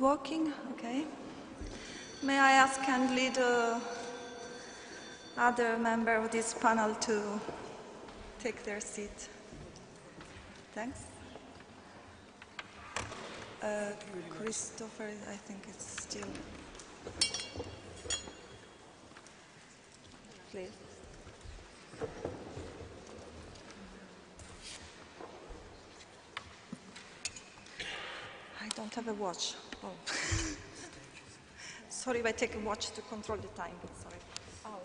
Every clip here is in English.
working? Okay. May I ask kindly the other member of this panel to take their seat? Thanks. Uh, Christopher, I think it's still. Please. I don't have a watch. Sorry if I take a watch to control the time. Sorry. Oh.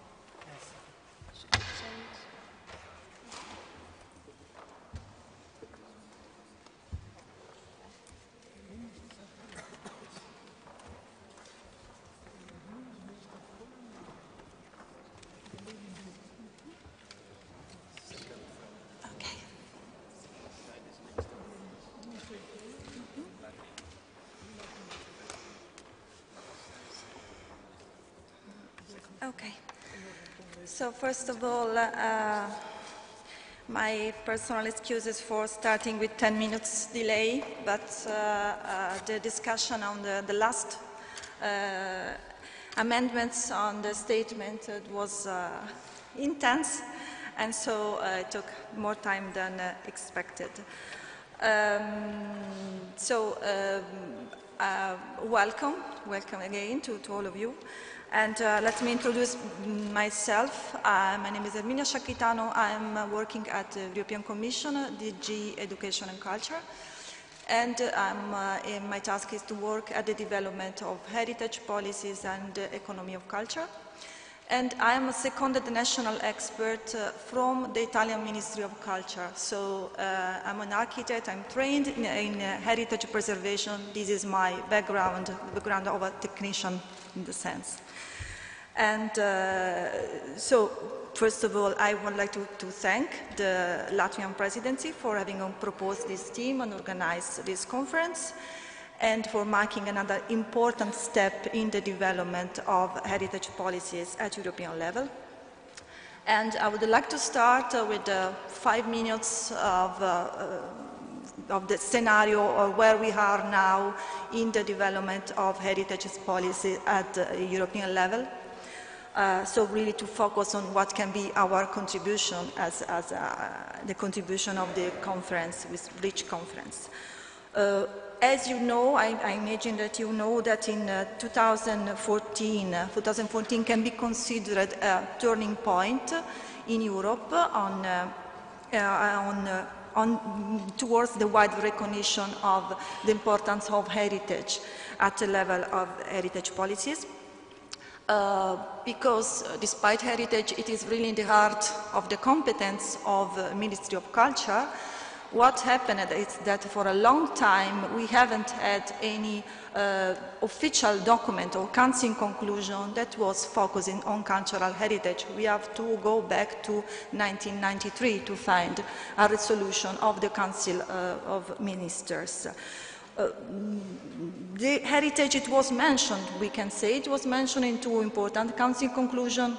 Okay. Okay. So first of all, uh, my personal excuses for starting with 10 minutes delay, but uh, uh, the discussion on the, the last uh, amendments on the statement uh, was uh, intense, and so uh, it took more time than uh, expected. Um, so um, uh, welcome, welcome again to, to all of you. And uh, let me introduce myself. Uh, my name is Erminia Sciacchitano. I'm uh, working at the European Commission, uh, DG Education and Culture. And uh, uh, in my task is to work at the development of heritage policies and economy of culture. And I'm a seconded national expert from the Italian Ministry of Culture. So I'm an architect, I'm trained in, in heritage preservation. This is my background, the background of a technician in the sense. And uh, so, first of all, I would like to, to thank the Latvian presidency for having proposed this team and organized this conference and for marking another important step in the development of heritage policies at European level. And I would like to start uh, with uh, five minutes of, uh, uh, of the scenario or where we are now in the development of heritage policy at the European level. Uh, so really to focus on what can be our contribution as, as uh, the contribution of the conference, with REACH conference. Uh, as you know, I, I, imagine that you know that in uh, 2014, uh, 2014 can be considered a turning point in Europe on, uh, on, on, towards the wide recognition of the importance of heritage at the level of heritage policies. Uh, because uh, despite heritage, it is really in the heart of the competence of the Ministry of Culture. What happened is that for a long time we haven't had any uh, official document or council conclusion that was focusing on cultural heritage. We have to go back to 1993 to find a resolution of the Council uh, of Ministers. Uh, the heritage, it was mentioned, we can say it was mentioned in two important council conclusions,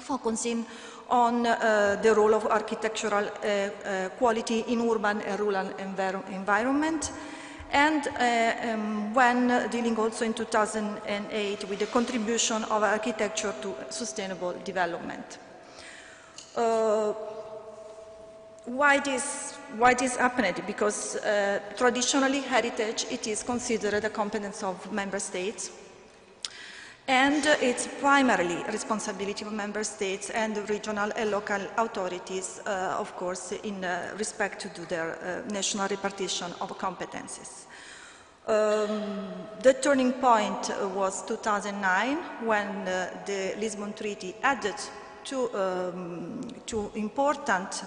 focusing on uh, the role of architectural uh, uh, quality in urban and rural envir environment, and uh, um, when dealing also in 2008 with the contribution of architecture to sustainable development. Uh, why this, why this happened? Because uh, traditionally heritage, it is considered a competence of member states. And it's primarily responsibility of member states and regional and local authorities, uh, of course, in uh, respect to their uh, national repartition of competences. Um, the turning point was 2009 when uh, the Lisbon Treaty added two, um, two important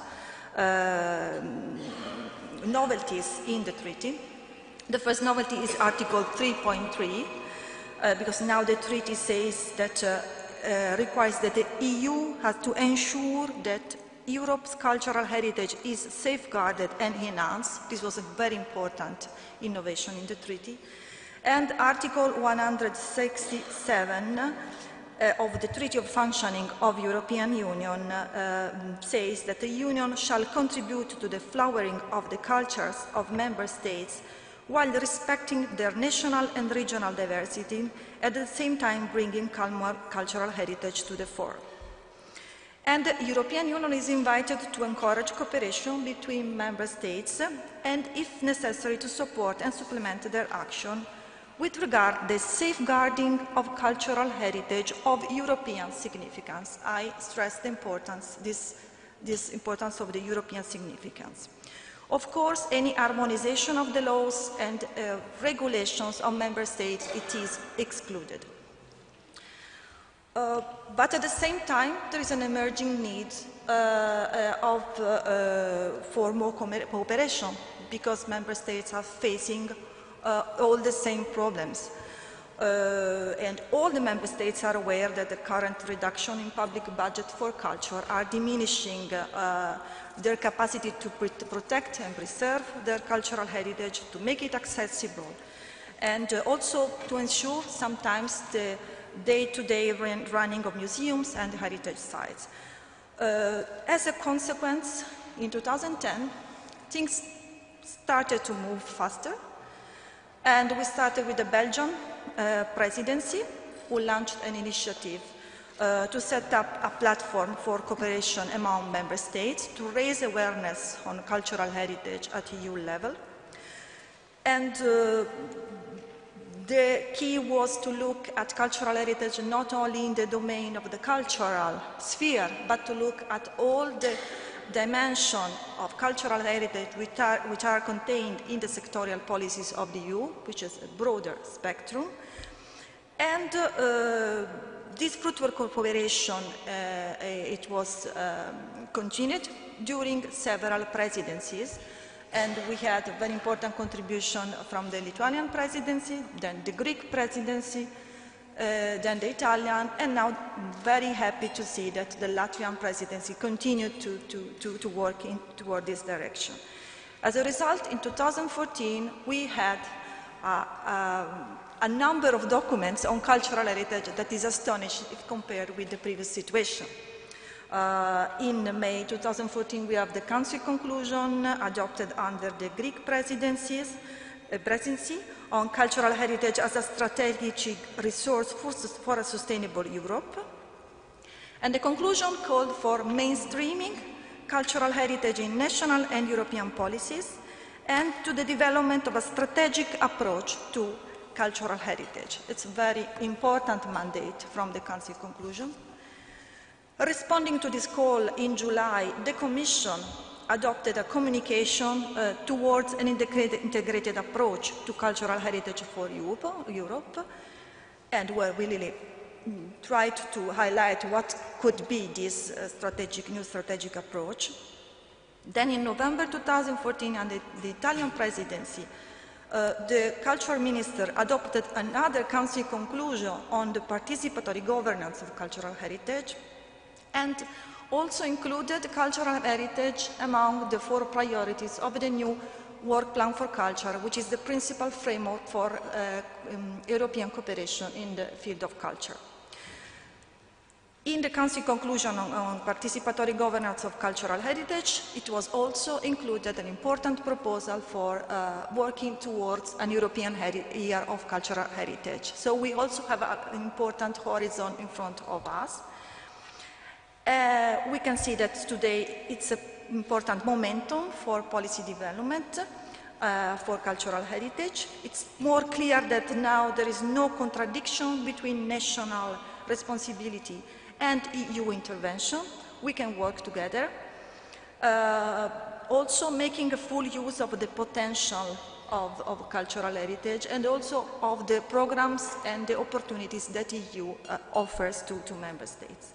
uh, novelties in the treaty. The first novelty is Article 3.3, uh, because now the treaty says that uh, uh, requires that the EU has to ensure that Europe's cultural heritage is safeguarded and enhanced. This was a very important innovation in the treaty. And Article 167 uh, of the Treaty of Functioning of the European Union uh, says that the Union shall contribute to the flowering of the cultures of member states while respecting their national and regional diversity, at the same time bringing cultural heritage to the fore. And the European Union is invited to encourage cooperation between member states and, if necessary, to support and supplement their action with regard to the safeguarding of cultural heritage of European significance. I stress the importance, this, this importance of the European significance. Of course, any harmonization of the laws and uh, regulations of member states, it is excluded. Uh, but at the same time, there is an emerging need uh, uh of, uh, uh, for more cooperation because member states are facing all the same problems. and all the member states are aware that the current reduction in public budget for culture are diminishing their capacity to protect and preserve their cultural heritage, to make it accessible, and uh, also to ensure sometimes the day-to-day -day running of museums and heritage sites. Uh, as a consequence, in 2010, things started to move faster, and we started with the Belgian uh, presidency, who launched an initiative uh, to set up a platform for cooperation among member states to raise awareness on cultural heritage at EU level. And uh, the key was to look at cultural heritage not only in the domain of the cultural sphere, but to look at all the dimensions of cultural heritage which are, which are, contained in the sectorial policies of the EU, which is a broader spectrum. And uh, this fruitful cooperation, uh, it was um, continued during several presidencies and we had a very important contribution from the Lithuanian presidency, then the Greek presidency, uh, then the Italian, and now very happy to see that the Latvian presidency continued to, to, to, to work in, toward this direction. As a result, in 2014, we had uh, uh, a number of documents on cultural heritage that is astonishing if compared with the previous situation. Uh, in May 2014, we have the Council conclusion adopted under the Greek presidencies, uh, presidency on cultural heritage as a strategic resource for, for a sustainable Europe. And the conclusion called for mainstreaming cultural heritage in national and European policies and to the development of a strategic approach to cultural heritage. It's a very important mandate from the Council conclusion. Responding to this call in July, the Commission adopted a communication uh, towards an integrated, integrated, approach to cultural heritage for Europe, Europe, and where we really mm, tried to highlight what could be this uh, strategic, new strategic approach. Then in November 2014, under the Italian presidency, uh, the cultural minister adopted another council conclusion on the participatory governance of cultural heritage, and also included cultural heritage among the four priorities of the new work plan for culture, which is the principal framework for uh, um, European cooperation in the field of culture. In the Council conclusion on, on, participatory governance of cultural heritage, it was also included an important proposal for uh, working towards an European year of cultural heritage. So we also have an important horizon in front of us. Uh, we can see that today it's an important momentum for policy development uh, for cultural heritage. It's more clear that now there is no contradiction between national responsibility and EU intervention. We can work together. Uh, also making a full use of the potential of, of, cultural heritage and also of the programs and the opportunities that EU uh, offers to, to member states.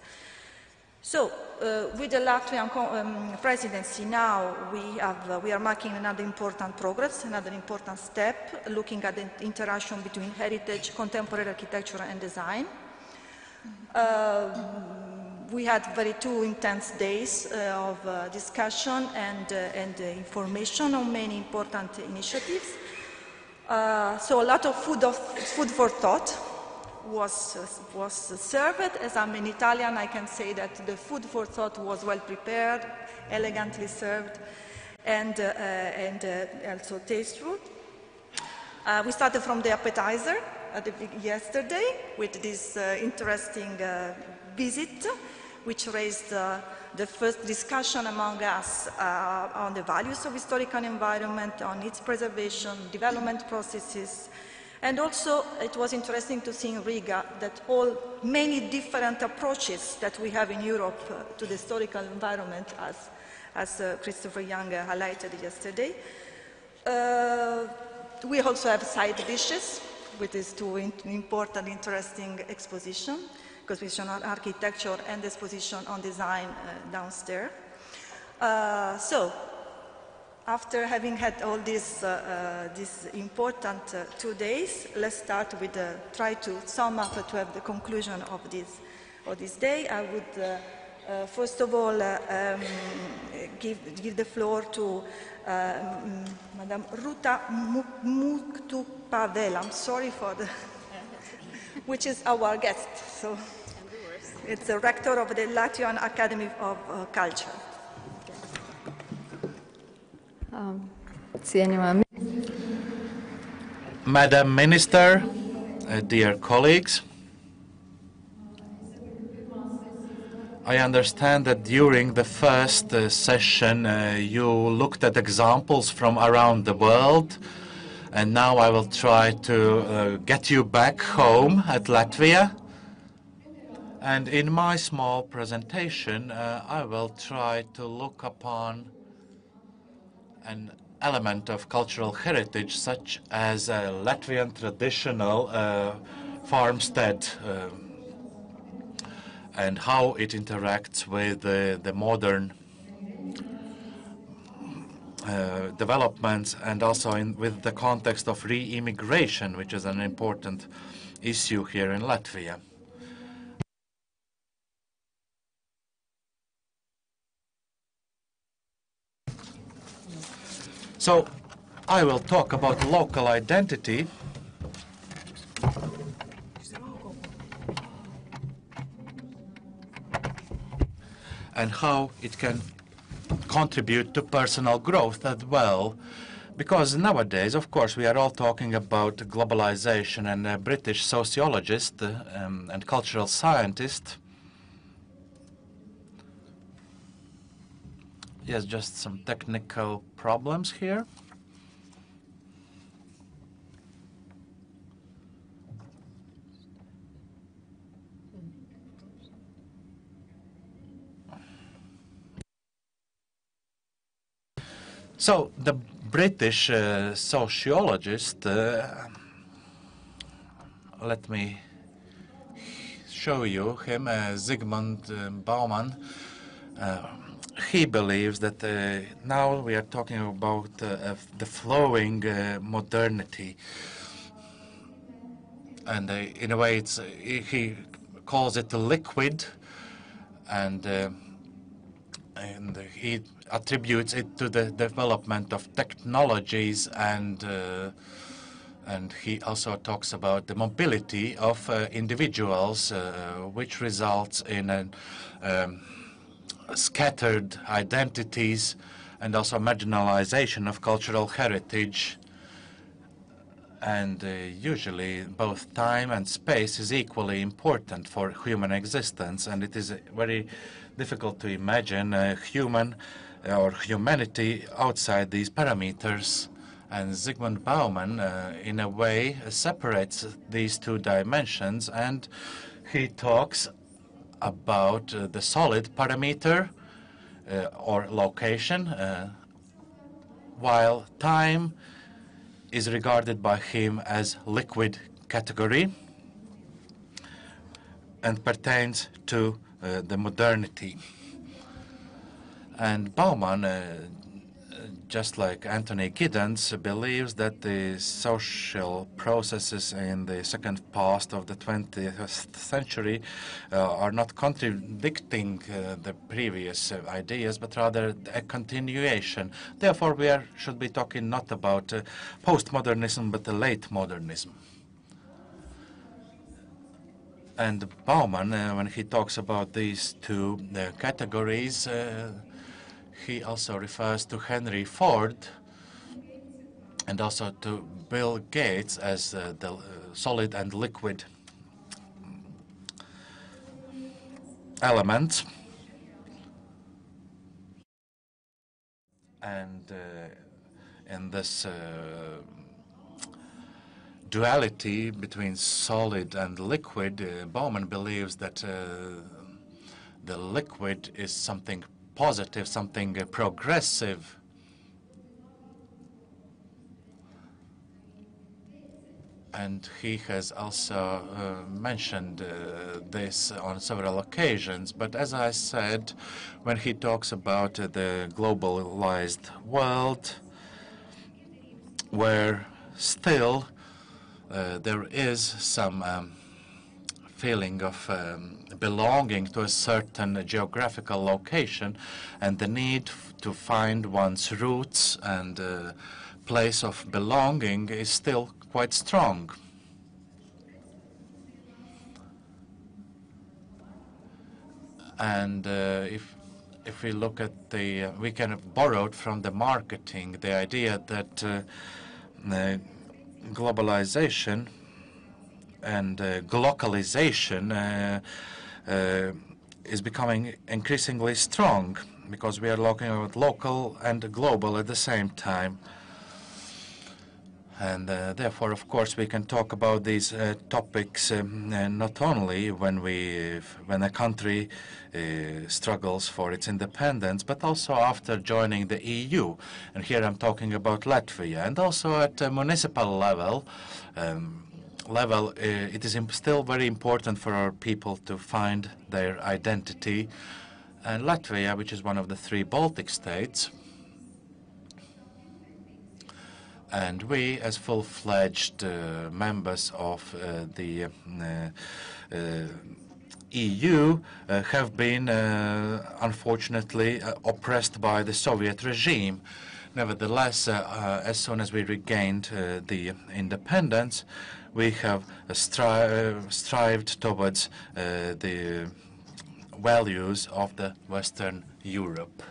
So, uh, with the Latvian um, presidency now, we, have, uh, we, are making another important progress, another important step, looking at the interaction between heritage, contemporary architecture and design. Uh, we had very two intense days uh, of uh, discussion and, and information on many important initiatives. so a lot of food, of food for thought was, was served. As I'm an Italian, I can say that the food for thought was well prepared, elegantly served, and, uh, and uh, also tasteful. Uh, we started from the appetizer the, yesterday with this uh, interesting uh, visit, which raised uh, the first discussion among us uh, on the values of historical environment, on its preservation, development processes, and also it was interesting to see in Riga that all many different approaches that we have in Europe uh, to the historical environment, as, as uh, Christopher Young highlighted yesterday. We also have side dishes with these two important, interesting exposition exposition on architecture and exposition on design uh, downstairs. Uh, so, after having had all these, uh, uh these important uh, two days, let's start with uh, try to sum up to have the conclusion of this, of this day. I would first of all um, give, give the floor to Madame Ruta Muktupavel. I'm sorry for the, which is our guest. So. It's the rector of the Latvian Academy of uh, Culture. Um, Madam Minister, uh, dear colleagues, I understand that during the first uh, session uh, you looked at examples from around the world and now I will try to uh, get you back home at Latvia. And in my small presentation, uh, I will try to look upon an element of cultural heritage such as a Latvian traditional uh, farmstead um, and how it interacts with the modern uh, developments and also in, with the context of re-immigration, which is an important issue here in Latvia. So I will talk about local identity. And how it can contribute to personal growth as well. Because nowadays, of course, we are all talking about globalization and a British sociologist uh, um, and cultural scientist Yes, just some technical problems here. So the British uh, sociologist, uh, let me show you him, uh, Zygmunt uh, Bauman, uh, he believes that uh, now we are talking about uh, the flowing uh, modernity. And uh, in a way, it's, uh, he calls it liquid, and, uh, and he attributes it to the development of technologies and and he also talks about the mobility of individuals, which results in an um, scattered identities and also marginalization of cultural heritage. And uh, usually both time and space is equally important for human existence. And it is very difficult to imagine a human uh, or humanity outside these parameters. And Zygmunt Bauman, uh, in a way, separates these two dimensions and he talks about uh, the solid parameter uh, or location, uh, while time is regarded by him as liquid category and pertains to uh, the modernity. And Bauman uh, just like Anthony Giddens, believes that the social processes in the second past of the 20th century uh, are not contradicting uh, the previous uh, ideas, but rather a continuation. Therefore, we are, should be talking not about uh, postmodernism, but the late modernism. And Bauman, uh, when he talks about these two uh, categories, he also refers to Henry Ford and also to Bill Gates as uh, the uh, solid and liquid element. And uh, in this uh, duality between solid and liquid, uh, Bauman believes that uh, the liquid is something positive, something uh, progressive. And he has also uh, mentioned uh, this on several occasions. But as I said, when he talks about uh, the globalized world, where still uh, there is some um, feeling of um, belonging to a certain geographical location and the need to find one's roots and uh, place of belonging is still quite strong. And uh, if if we look at the, uh, we can have borrowed from the marketing the idea that uh, globalization and uh, glocalization uh, uh, is becoming increasingly strong because we are looking at local and global at the same time. And uh, therefore, of course, we can talk about these uh, topics um, uh, not only when we, when a country struggles for its independence, but also after joining the EU. And here I'm talking about Latvia, and also at a municipal level. Um, level, uh, it is still very important for our people to find their identity. And Latvia, which is one of the three Baltic states, and we, as full-fledged uh, members of uh, the uh, uh, EU, uh, have been, unfortunately, oppressed by the Soviet regime. Nevertheless, as soon as we regained the independence, we have stri strived towards uh, the values of the Western Europe.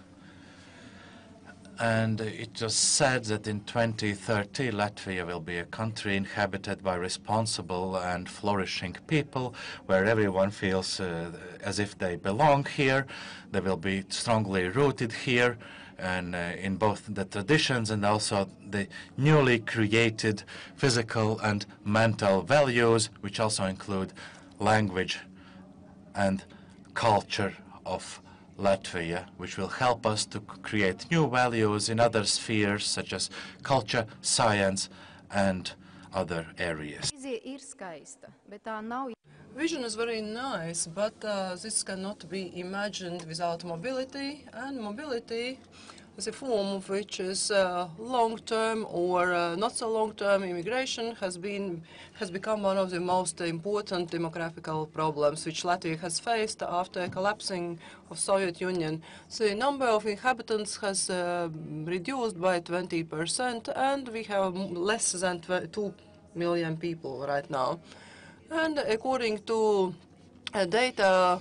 And it was said that in 2030 Latvia will be a country inhabited by responsible and flourishing people where everyone feels uh, as if they belong here. They will be strongly rooted here and uh, in both the traditions and also the newly created physical and mental values, which also include language and culture of Latvia, which will help us to create new values in other spheres such as culture, science, and other areas. Vision is very nice, but uh, this cannot be imagined without mobility, and mobility is a form of which is uh, long-term or uh, not so long-term immigration has been has become one of the most important demographical problems which Latvia has faced after the collapsing of Soviet Union. The number of inhabitants has uh, reduced by 20%, and we have less than 2 million people right now. And according to uh, data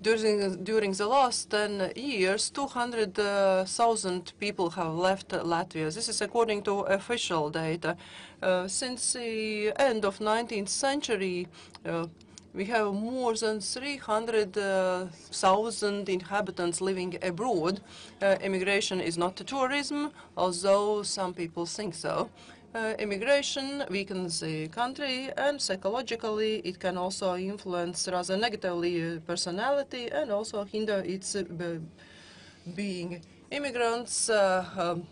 during, during the last 10 years, 200,000 people have left Latvia. This is according to official data. Uh, since the end of 19th century, uh, we have more than 300,000 inhabitants living abroad. Uh, immigration is not tourism, although some people think so. Uh, immigration weakens the country, and psychologically it can also influence rather negatively uh, personality and also hinder its uh, being. Immigrants uh, um,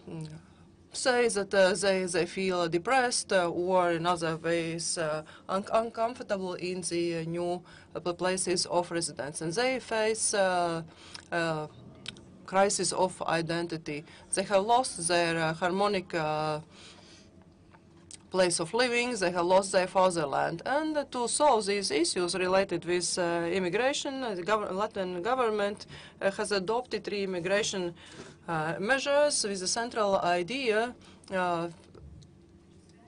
say that uh, they, they feel depressed uh, or in other ways un uncomfortable in the new places of residence, and they face crisis of identity. They have lost their harmonic place of living, they have lost their fatherland. And to solve these issues related with uh, immigration, the gov Latvian government uh, has adopted three immigration uh, measures with the central idea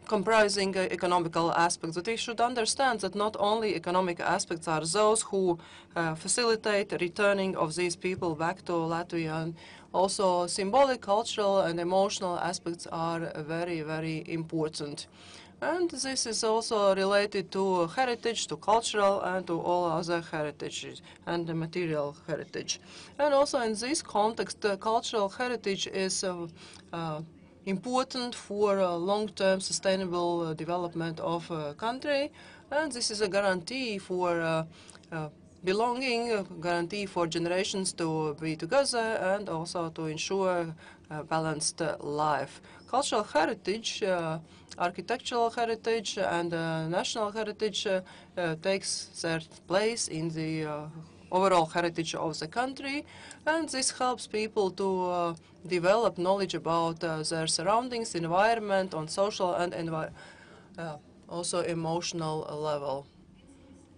comprising uh, economical aspects. But we should understand that not only economic aspects are those who uh, facilitate returning of these people back to Latvia. Also symbolic, cultural, and emotional aspects are very, very important. And this is also related to heritage, to cultural, and to all other heritages and the material heritage. And also in this context, cultural heritage is uh, uh, important for uh, long-term sustainable uh, development of a country, and this is a guarantee for uh, uh, belonging, guarantee for generations to be together, and also to ensure a balanced life. Cultural heritage architectural heritage and uh, national heritage uh, uh, takes their place in the overall heritage of the country, and this helps people to uh, develop knowledge about uh, their surroundings, environment, on social and uh, also emotional level.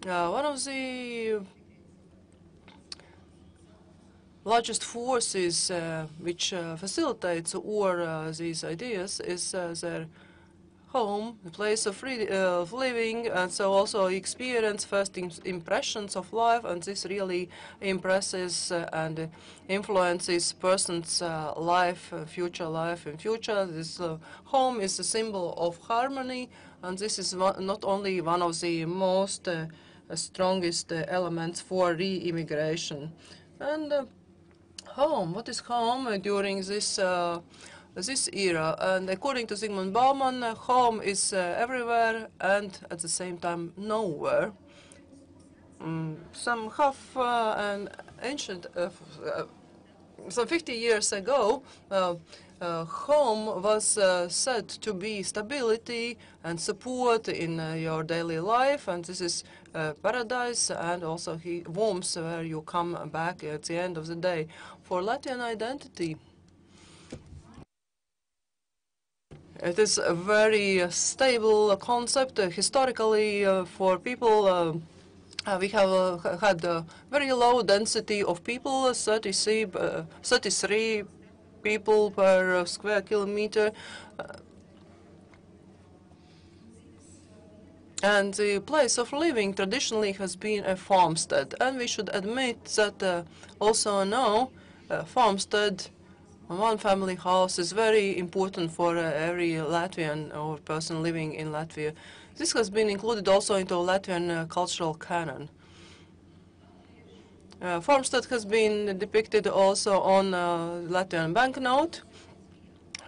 One of the largest forces which facilitates all these ideas is their home, the place of, uh, of living, and so also experience first impressions of life, and this really impresses uh, and influences person's uh, life, uh, future life in future. This uh, home is a symbol of harmony, and this is not only one of the most uh, strongest elements for re-immigration. And home, what is home during this this era. And according to Zygmunt Bauman, home is uh, everywhere and at the same time nowhere. Mm, some half uh, an ancient, uh, uh some 50 years ago, uh, uh, home was said to be stability and support in your daily life, and this is paradise and also he warmth where you come back at the end of the day. For Latvian identity, It is a very uh, stable concept uh, historically uh, for people. Uh, we have uh, had a very low density of people, 33, uh, 33 people per square kilometer. and the place of living traditionally has been a farmstead. And we should admit that also now a farmstead one family house is very important for uh, every Latvian or person living in Latvia. This has been included also into Latvian uh, cultural canon. Uh, farmstead has been depicted also on uh, Latvian banknote.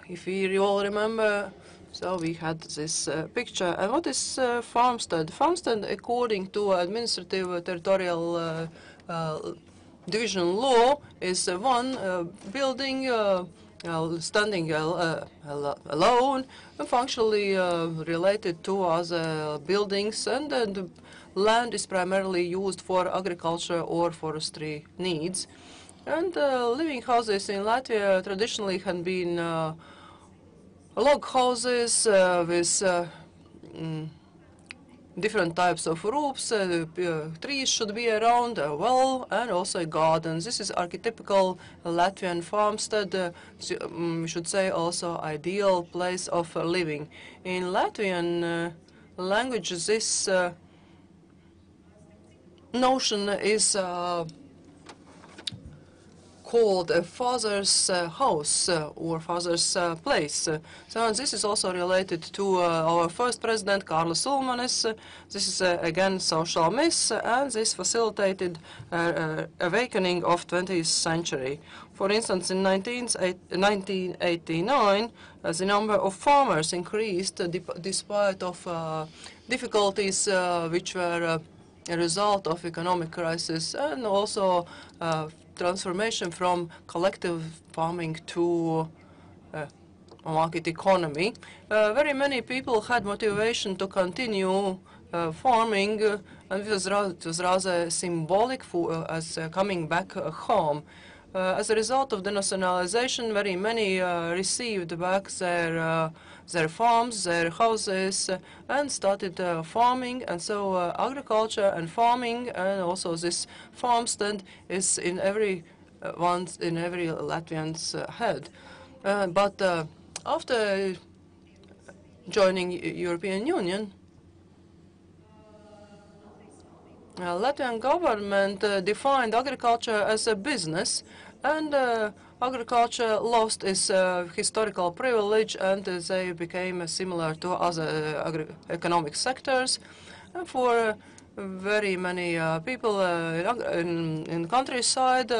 If you all remember, so we had this uh, picture. And what is uh, farmstead? Farmstead, according to administrative territorial uh, division law is uh, one uh, building uh, standing alone and functionally related to other buildings and the land is primarily used for agriculture or forestry needs. And living houses in Latvia traditionally have been log houses with mm, different types of roofs, uh, uh, trees should be around, a well, and also a garden. This is archetypical Latvian farmstead, uh, um, we should say also ideal place of living. In Latvian language, this notion is called a father's uh, house uh, or father's uh, place. So this is also related to uh, our first president, Kārlis Ulmanis. this is uh, again social myth, and this facilitated uh, awakening of 20th century. For instance, in 1989, the number of farmers increased despite of difficulties which were a result of economic crisis and also uh, transformation from collective farming to uh, market economy. Uh, very many people had motivation to continue uh, farming, uh, and it was, rather, it was rather symbolic for, uh, as uh, coming back home. as a result of the nationalization, very many received back their their farms, their houses, and started farming. And so agriculture and farming, and also this farmstead is in every once in every Latvian's head. but after joining European Union. Uh, Latvian government uh, defined agriculture as a business, and uh, agriculture lost its uh, historical privilege, and uh, they became similar to other uh, economic sectors. And for very many people in, in, countryside,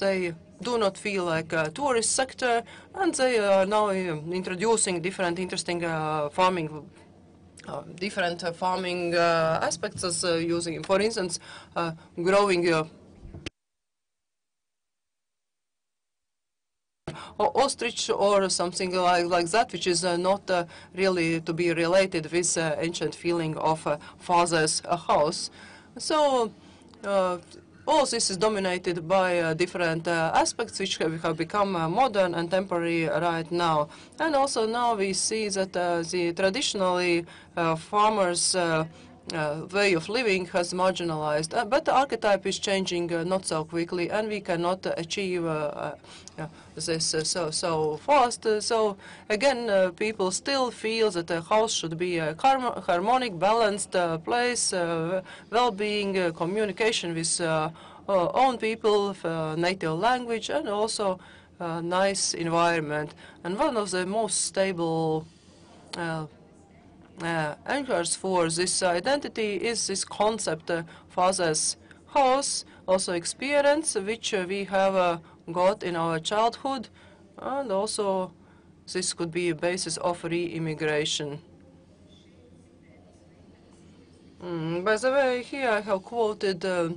they do not feel like a tourist sector, and they are now introducing different interesting farming uh, different uh, farming uh, aspects as using, for instance, growing or ostrich or something like, like that, which is uh, not uh, really to be related with uh, ancient feeling of father's house. So all this is dominated by uh, different uh, aspects which have, have become uh, modern and temporary right now. And also now we see that the traditionally farmers way of living has marginalized. But the archetype is changing not so quickly, and we cannot achieve this so so fast. so again, people still feel that a house should be a harmonic, balanced place, well-being, communication with own people, native language, and also nice environment. And one of the most stable uh, uh, anchors for this identity is this concept, uh, father's house, also experience, which uh, we have uh, got in our childhood, and also this could be a basis of re-immigration. Mm, by the way, here I have quoted uh,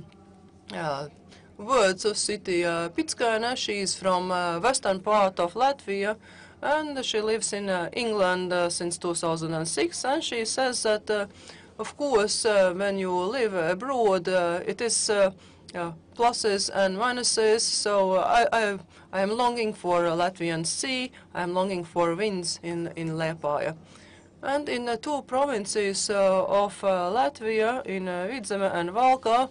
uh, words of City uh. She is from uh, western part of Latvia, and she lives in uh, England uh, since 2006. And she says that, uh, of course, when you live abroad, it is uh, pluses and minuses. So I, I, I am longing for a Latvian sea. I am longing for winds in in Liepāja. And in the two provinces of Latvia, in uh, Vidzeme and Valka,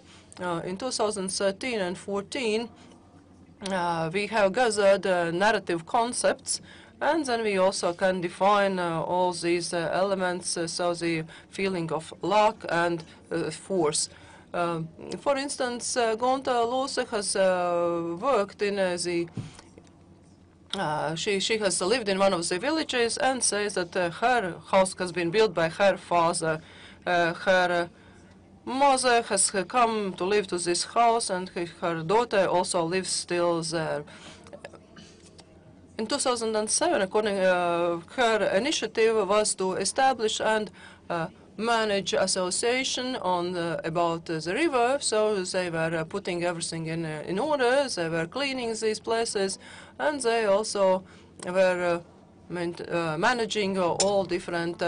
in 2013 and 14, we have gathered narrative concepts and then we also can define uh, all these uh, elements, uh, so the feeling of luck and uh, force. Um, for instance, uh, Gonta Lose has uh, worked in the she she has lived in one of the villages and says that her house has been built by her father. her mother has come to live to this house, and her daughter also lives still there. In 2007, according uh, her initiative was to establish and uh, manage association on uh, about the river. So they were uh, putting everything in uh, in order. They were cleaning these places, and they also were. Uh, managing all different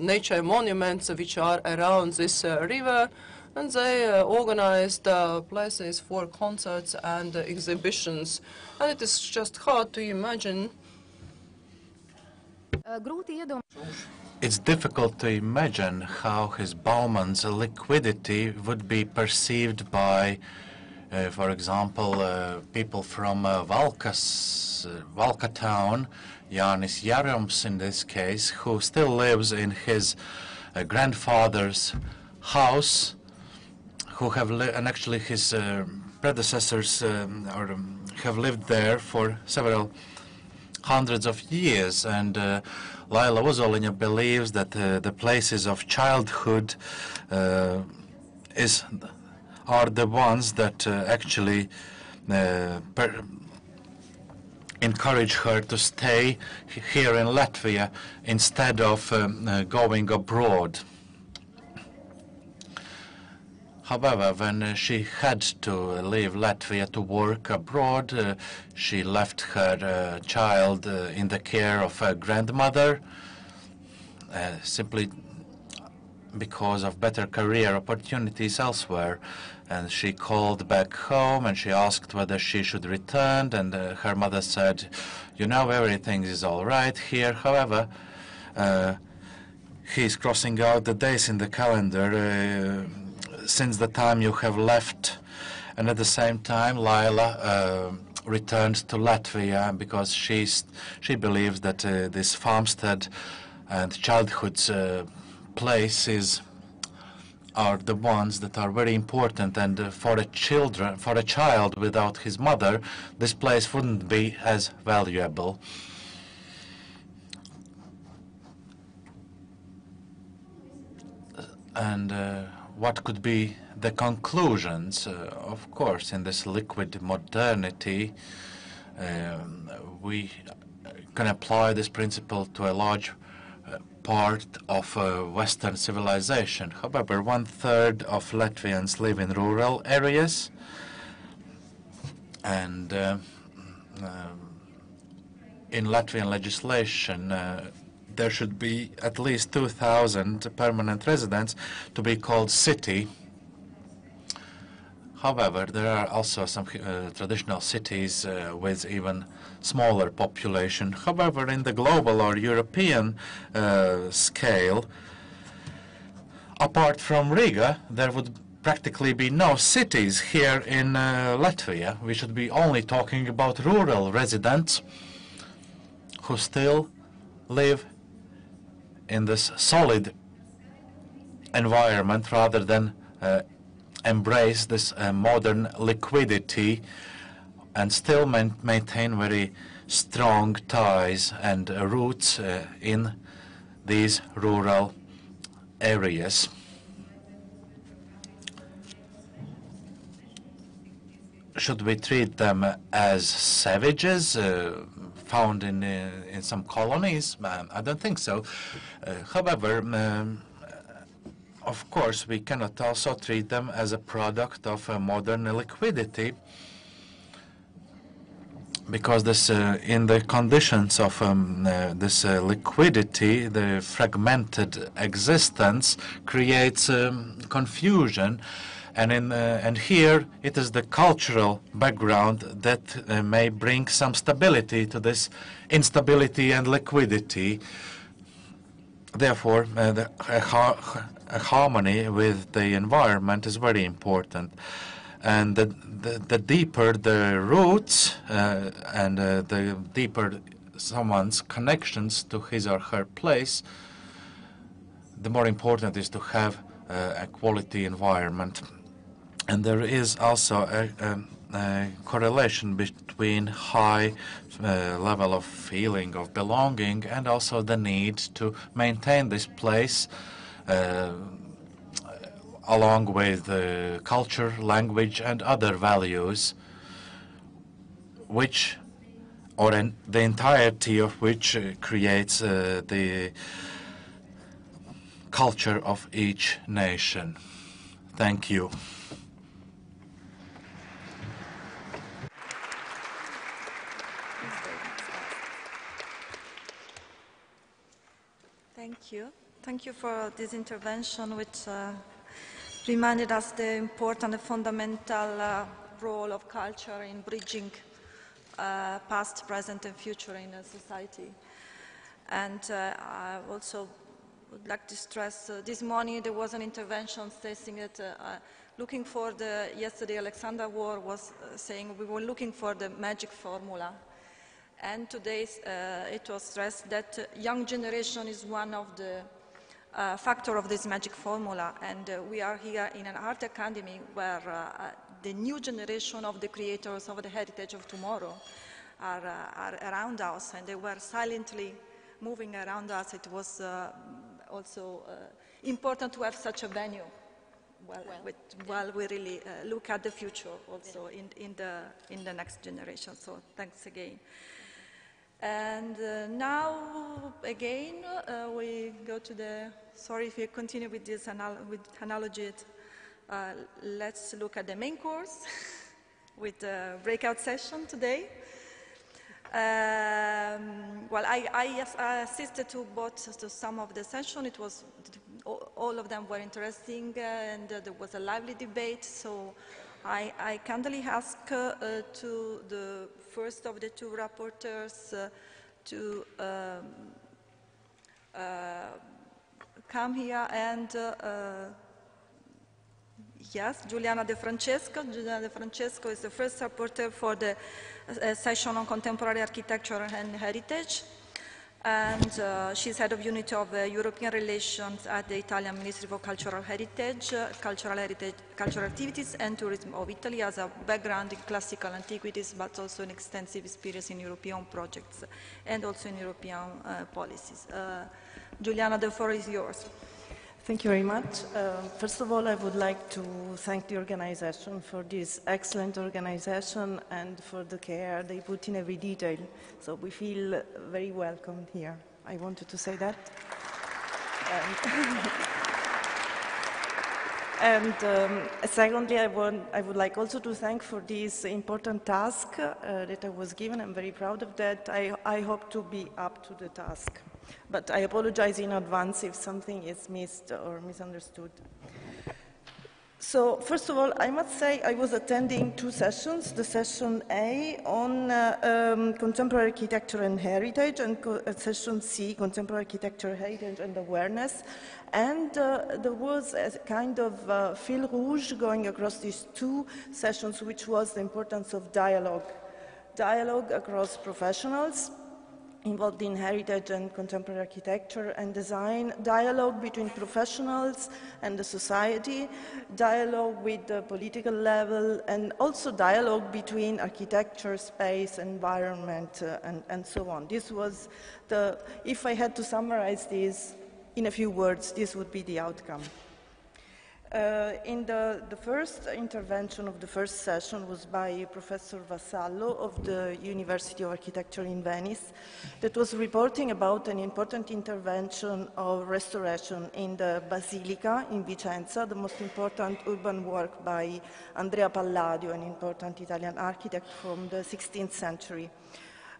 nature monuments which are around this river, and they uh, organized uh, places for concerts and uh, exhibitions. And it is just hard to imagine. It's difficult to imagine how his Bauman's liquidity would be perceived by, uh, for example, uh, people from uh, Valkas, uh, Valka town, Janis Jarums in this case, who still lives in his grandfather's house who have and actually his uh, predecessors um, or, um, have lived there for several hundreds of years. And uh, Laila Ozoliņa believes that uh, the places of childhood uh, is are the ones that uh, actually uh, encourage her to stay here in Latvia instead of um, going abroad. However, when uh, she had to leave Latvia to work abroad, uh, she left her uh, child uh, in the care of her grandmother uh, simply because of better career opportunities elsewhere. And she called back home and she asked whether she should return. And uh, her mother said, You know, everything is all right here. However, he's crossing out the days in the calendar since the time you have left. And at the same time, Laila uh, returned to Latvia because she's, she believes that uh, this farmstead and childhood uh, places are the ones that are very important and uh, for a children for a child without his mother this place wouldn't be as valuable and uh, what could be the conclusions uh, of course in this liquid modernity um, we can apply this principle to a large uh, part of uh, Western civilization. However, one third of Latvians live in rural areas, and uh, um, in Latvian legislation, uh, there should be at least 2,000 permanent residents to be called city. However, there are also some uh, traditional cities uh, with even smaller population. However, in the global or European uh, scale, apart from Riga, there would practically be no cities here in uh, Latvia. We should be only talking about rural residents who still live in this solid environment rather than uh, embrace this uh, modern liquidity and still man maintain very strong ties and uh, roots uh, in these rural areas. Should we treat them as savages uh, found in uh, in some colonies? Um, I don't think so. Uh, however, um, of course, we cannot also treat them as a product of modern liquidity because this uh, in the conditions of um, uh, this uh, liquidity, the fragmented existence creates um, confusion, and in and here it is the cultural background that may bring some stability to this instability and liquidity. Therefore, the, a, a harmony with the environment is very important and the, the, the, deeper the roots uh, and uh, the deeper someone's connections to his or her place, the more important is to have uh, a quality environment. And there is also a, a, a correlation between high uh, level of feeling of belonging and also the need to maintain this place uh, along with uh, culture, language, and other values, which, or in the entirety of which uh, creates uh, the culture of each nation. Thank you. Thank you. Thank you for this intervention, which uh, reminded us the important and fundamental uh, role of culture in bridging uh, past, present, and future in a society. And uh, I also would like to stress uh, this morning there was an intervention stating that uh, uh, looking for the, yesterday Alexander War was saying we were looking for the magic formula. And today it was stressed that young generation is one of the uh, factor of this magic formula. And uh, we are here in an art academy where uh, the new generation of the creators of the heritage of tomorrow are, are, around us, and they were silently moving around us. It was also important to have such a venue well, well, with, while we really uh, look at the future also in, in, the, in the next generation. So thanks again. And uh, now, again, uh, we go to the, sorry if you continue with this anal with analogy, uh, let's look at the main course with the breakout session today. Um, well, I, I, assisted to both to some of the session. It was all of them were interesting, uh, and uh, there was a lively debate. So I, I kindly ask uh, to the first of the two rapporteurs uh, to um, uh, come here and uh, yes, Giuliana De Francesco. Giuliana De Francesco is the first rapporteur for the session on contemporary architecture and heritage. And uh, she's head of unit of uh, European relations at the Italian Ministry for Cultural Heritage, uh, Cultural Heritage, Cultural Activities and Tourism of Italy has a background in classical antiquities but also an extensive experience in European projects and also in European uh, policies. Uh, Giuliana, the floor is yours. Thank you very much. Uh, first of all, I would like to thank the organization for this excellent organization and for the care they put in every detail. So we feel very welcome here. I wanted to say that. And, and um, secondly, I, want, I, would like also to thank for this important task uh, that I was given. I'm very proud of that. I, I hope to be up to the task. But I apologize in advance if something is missed or misunderstood. So, first of all, I must say I was attending two sessions, the session A on uh, um, contemporary architecture and heritage, and uh, session C, contemporary architecture, heritage and awareness. And uh, there was a kind of uh, fil rouge going across these two sessions, which was the importance of dialogue. Dialogue across professionals, involved in heritage and contemporary architecture and design, dialogue between professionals and the society, dialogue with the political level, and also dialogue between architecture, space, environment, uh, and, and so on. This was the, if I had to summarize this in a few words, this would be the outcome. Uh, in the, the, first intervention of the first session was by Professor Vassallo of the University of Architecture in Venice that was reporting about an important intervention of restoration in the Basilica in Vicenza, the most important urban work by Andrea Palladio, an important Italian architect from the 16th century.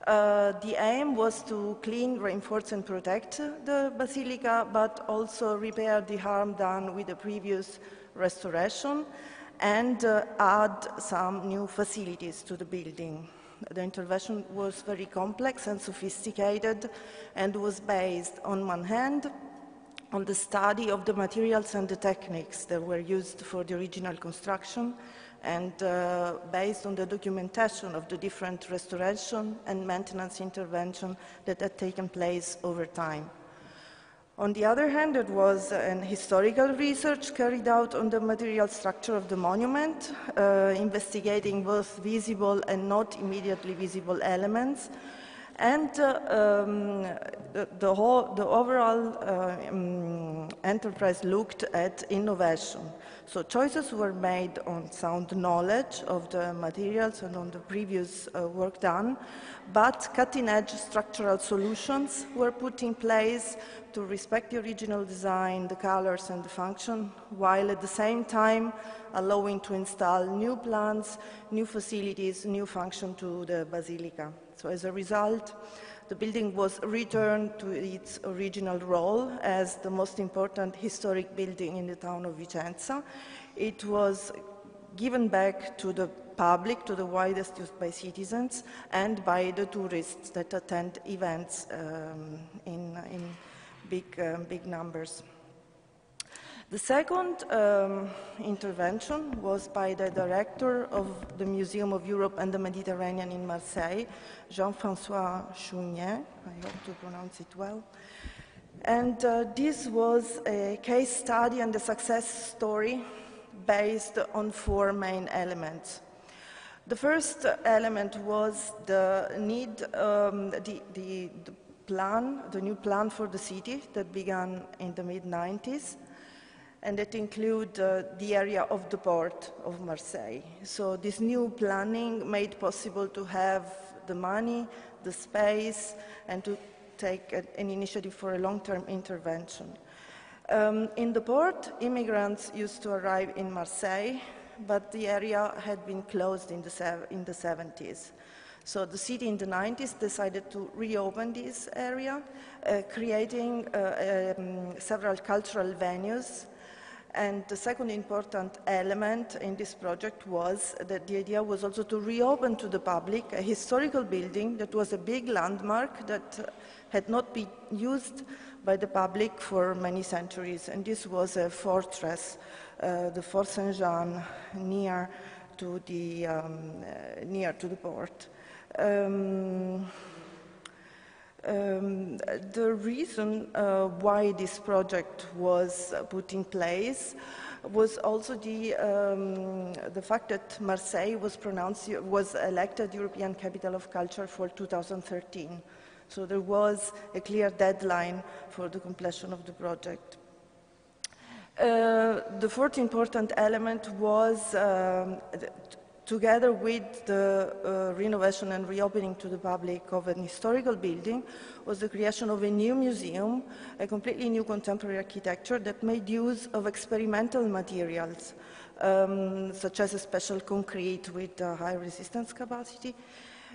Uh, the aim was to clean, reinforce and protect the basilica, but also repair the harm done with the previous restoration and uh, add some new facilities to the building. The intervention was very complex and sophisticated and was based, on one hand, on the study of the materials and the techniques that were used for the original construction, and uh, based on the documentation of the different restoration and maintenance intervention that had taken place over time. On the other hand, it was an historical research carried out on the material structure of the monument, uh, investigating both visible and not immediately visible elements, and uh, um, the, the, whole, the, overall uh, um, enterprise looked at innovation. So choices were made on sound knowledge of the materials and on the previous uh, work done, but cutting-edge structural solutions were put in place to respect the original design, the colors and the function, while at the same time allowing to install new plants, new facilities, new function to the basilica. So as a result, the building was returned to its original role as the most important historic building in the town of Vicenza. It was given back to the public, to the widest use by citizens, and by the tourists that attend events um, in, in, big, um, big numbers. The second um, intervention was by the director of the Museum of Europe and the Mediterranean in Marseille, Jean-François Chougnet, I hope to pronounce it well. And uh, this was a case study and a success story based on four main elements. The first element was the need, um, the, the, the plan, the new plan for the city that began in the mid-90s and that include uh, the area of the port of Marseille. So this new planning made possible to have the money, the space, and to take a, an initiative for a long-term intervention. Um, in the port, immigrants used to arrive in Marseille, but the area had been closed in the, in the 70s. So the city in the 90s decided to reopen this area, uh, creating uh, um, several cultural venues and the second important element in this project was that the idea was also to reopen to the public a historical building that was a big landmark that had not been used by the public for many centuries. And this was a fortress, uh, the Fort Saint-Jean, near to the, um, uh, near to the port. Um, Um, the reason uh, why this project was put in place was also the, um, the fact that Marseille was, pronounced, was elected European Capital of Culture for 2013. So there was a clear deadline for the completion of the project. Uh, the fourth important element was um, together with the uh, renovation and reopening to the public of an historical building, was the creation of a new museum, a completely new contemporary architecture that made use of experimental materials, um, such as a special concrete with high resistance capacity.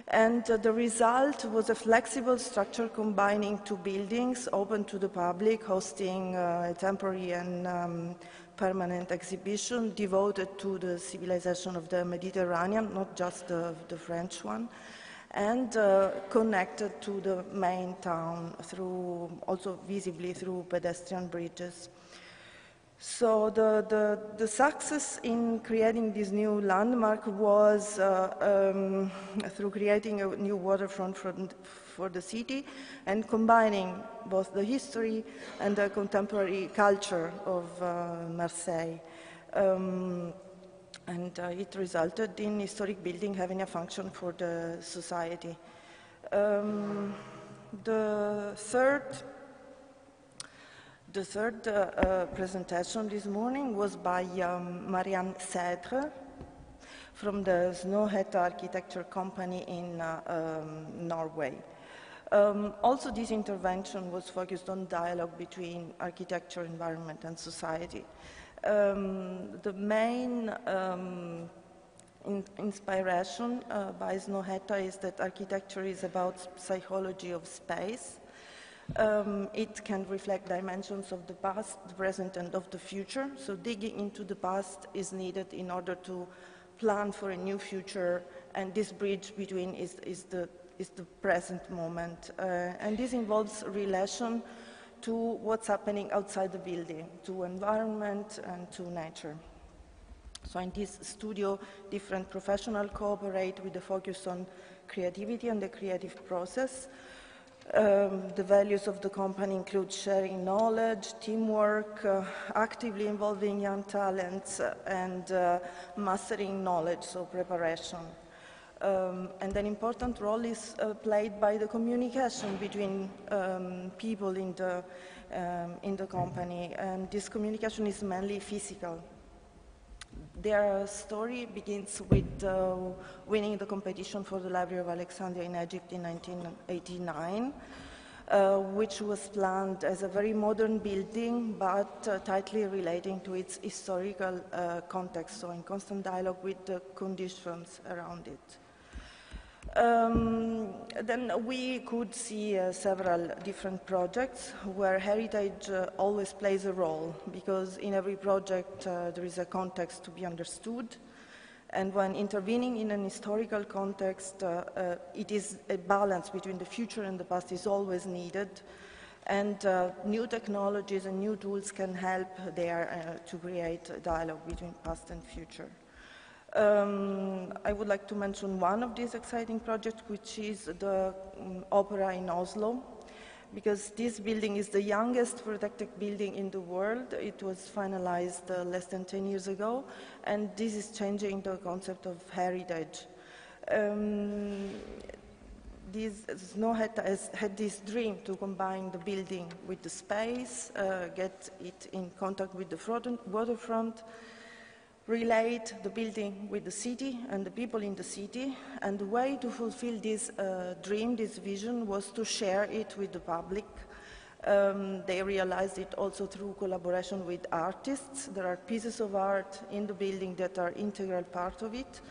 And uh, the result was a flexible structure combining two buildings open to the public, hosting uh, a temporary and um, permanent exhibition devoted to the civilization of the Mediterranean, not just the, the French one, and uh, connected to the main town through, also visibly through pedestrian bridges. So the, the, the, success in creating this new landmark was uh, um, through creating a new waterfront for, for the city and combining both the history and the contemporary culture of uh, Marseille. Um, and uh, it resulted in historic building having a function for the society. Um, the third the third uh, uh, presentation this morning was by um, Marianne Cèdre from the Snøhetta Architecture Company in uh, um, Norway. Um, also, this intervention was focused on dialogue between architecture, environment, and society. Um, the main um, in inspiration uh, by Snøhetta is that architecture is about psychology of space. Um, it can reflect dimensions of the past, the present, and of the future. So digging into the past is needed in order to plan for a new future, and this bridge between is, is the is the present moment. Uh, and this involves relation to what's happening outside the building, to environment and to nature. So in this studio, different professionals cooperate with the focus on creativity and the creative process. Um, the values of the company include sharing knowledge, teamwork, uh, actively involving young talents, uh, and uh, mastering knowledge, so preparation. Um, and an important role is uh, played by the communication between um, people in the, um, in the company. And this communication is mainly physical. Their story begins with uh, winning the competition for the Library of Alexandria in Egypt in 1989. Uh, which was planned as a very modern building, but uh, tightly relating to its historical uh, context, so in constant dialogue with the conditions around it. Um, then we could see uh, several different projects where heritage uh, always plays a role because in every project uh, there is a context to be understood and when intervening in an historical context uh, uh, it is a balance between the future and the past is always needed and uh, new technologies and new tools can help there to create a dialogue between past and future. Um, I would like to mention one of these exciting projects, which is the um, Opera in Oslo, because this building is the youngest protected building in the world. It was finalized uh, less than 10 years ago, and this is changing the concept of heritage. Um, this Snøhetta has had this dream to combine the building with the space, uh, get it in contact with the waterfront, relate the building with the city and the people in the city. And the way to fulfill this uh, dream, this vision, was to share it with the public. Um, they realized it also through collaboration with artists. There are pieces of art in the building that are integral part of it.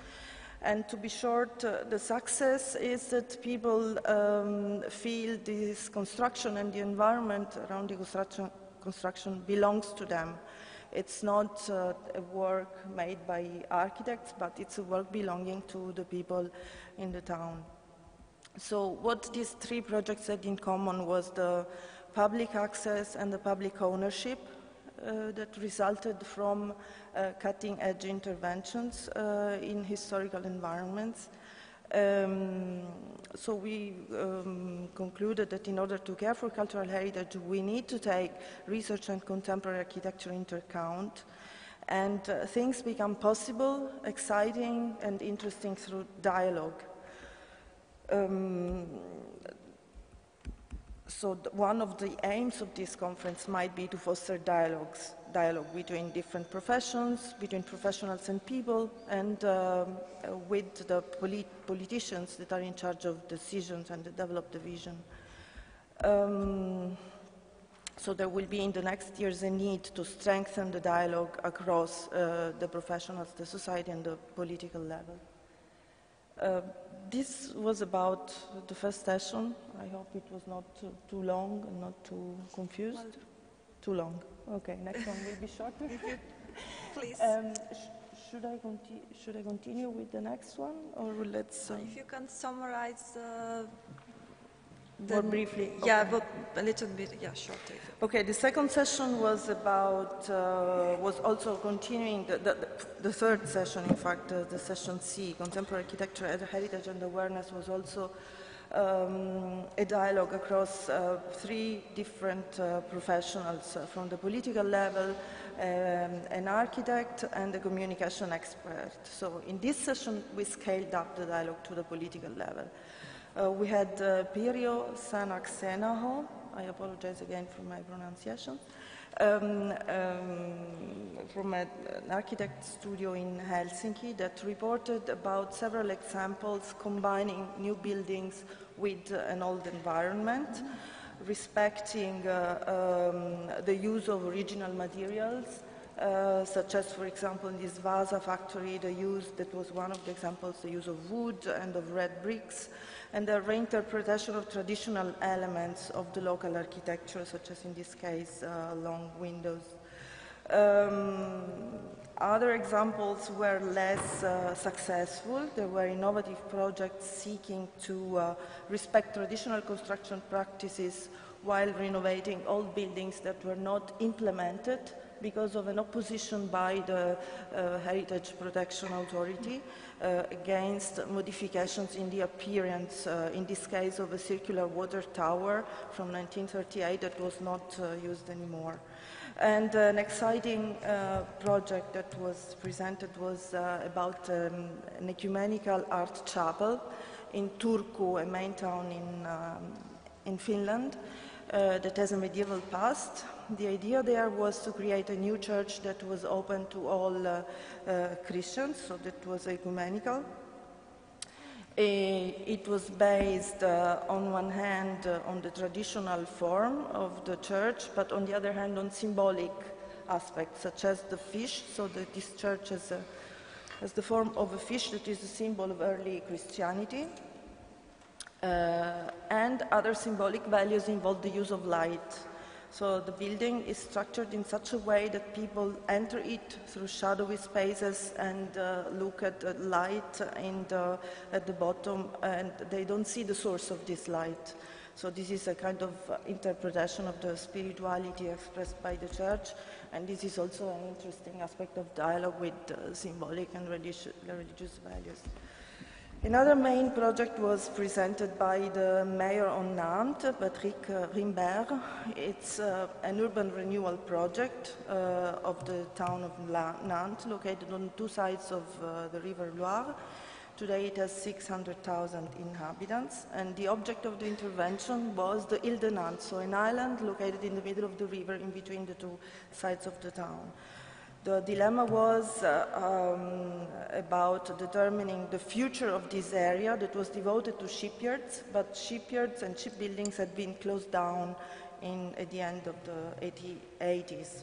And to be short, uh, the success is that people um, feel this construction and the environment around the construction, construction belongs to them. It's not uh, a work made by architects, but it's a work belonging to the people in the town. So what these three projects had in common was the public access and the public ownership uh, that resulted from uh, cutting-edge interventions uh, in historical environments. Um, so we um, concluded that in order to care for cultural heritage, we need to take research and contemporary architecture into account. And uh, things become possible, exciting, and interesting through dialogue. Um, so one of the aims of this conference might be to foster dialogues, dialogue between different professions, between professionals and people, and um, with the polit politicians that are in charge of decisions and develop the vision. Um, so there will be in the next years a need to strengthen the dialogue across uh, the professionals, the society, and the political level. Uh, this was about the first session. I hope it was not too, too long and not too confused. Too long. Okay, next one will be shorter. Please. Um, sh should, I should I continue with the next one, or let's? Um, if you can summarize. Uh, more briefly? Yeah, but a little bit, yeah, shorter. Okay, the second session was about, uh, was also continuing, the, the, the, third session, in fact, uh, the session C, Contemporary Architecture, Heritage and Awareness, was also um, a dialogue across uh, three different uh, professionals, uh, from the political level, um, an architect, and a communication expert. So in this session, we scaled up the dialogue to the political level. Uh, we had uh, Pirjo Sanaksenaho, I apologize again for my pronunciation, um, um, from a, an architect studio in Helsinki that reported about several examples combining new buildings with an old environment, respecting uh, um, the use of original materials, uh, such as, for example, in this Vasa factory, the use, that was one of the examples, the use of wood and of red bricks, and the reinterpretation of traditional elements of the local architecture, such as in this case, uh, long windows. Um, other examples were less uh, successful. There were innovative projects seeking to uh, respect traditional construction practices while renovating old buildings that were not implemented because of an opposition by the uh, Heritage Protection Authority uh, against modifications in the appearance, uh, in this case of a circular water tower from 1938 that was not uh, used anymore. And an exciting uh, project that was presented was uh, about um, an ecumenical art chapel in Turku, a main town in, um, in Finland, uh, that has a medieval past. The idea there was to create a new church that was open to all uh, uh, Christians, so that was ecumenical. It was based, uh, on one hand, uh, on the traditional form of the church, but on the other hand, on symbolic aspects, such as the fish, so that this church has, a, has the form of a fish that is a symbol of early Christianity. Uh, and other symbolic values involve the use of light. So the building is structured in such a way that people enter it through shadowy spaces and uh, look at the light the, at the bottom and they don't see the source of this light. So this is a kind of interpretation of the spirituality expressed by the church and this is also an interesting aspect of dialogue with uh, symbolic and religious values. Another main project was presented by the mayor of Nantes, Patrick Rimbert. It's uh, an urban renewal project uh, of the town of Nantes, located on two sides of uh, the River Loire. Today it has 600,000 inhabitants, and the object of the intervention was the Ile de Nantes, so an island located in the middle of the river in between the two sides of the town. The dilemma was uh, um, about determining the future of this area that was devoted to shipyards, but shipyards and shipbuildings had been closed down in, at the end of the 80s.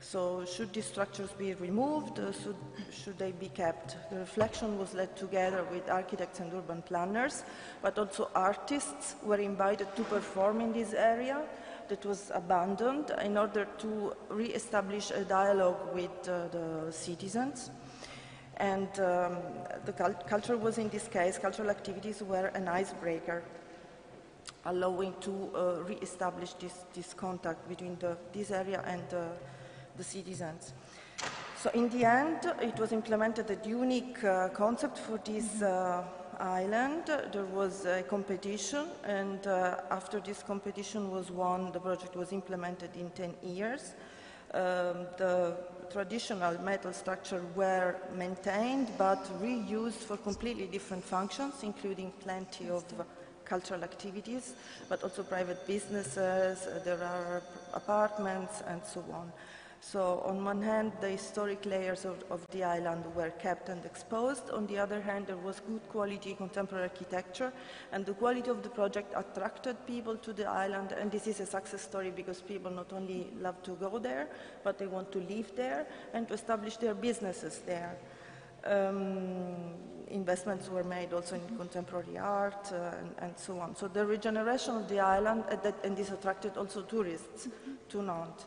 So should these structures be removed, uh, should, should, they be kept? The reflection was led together with architects and urban planners, but also artists were invited to perform in this area that was abandoned in order to re-establish a dialogue with uh, the citizens. And um, the cult culture was in this case, cultural activities were an icebreaker, allowing to uh, re-establish this, this, contact between the, this area and uh, the citizens. So in the end, it was implemented a unique uh, concept for this uh, island. There was a competition, and uh, after this competition was won, the project was implemented in 10 years. Um, the traditional metal structure were maintained but reused for completely different functions, including plenty of cultural activities, but also private businesses, uh, there are apartments, and so on. So on one hand, the historic layers of, of, the island were kept and exposed. On the other hand, there was good quality contemporary architecture, and the quality of the project attracted people to the island. And this is a success story because people not only love to go there, but they want to live there and to establish their businesses there. Um, investments were made also in contemporary art uh, and, and, so on. So the regeneration of the island, uh, that, and this attracted also tourists to Nantes.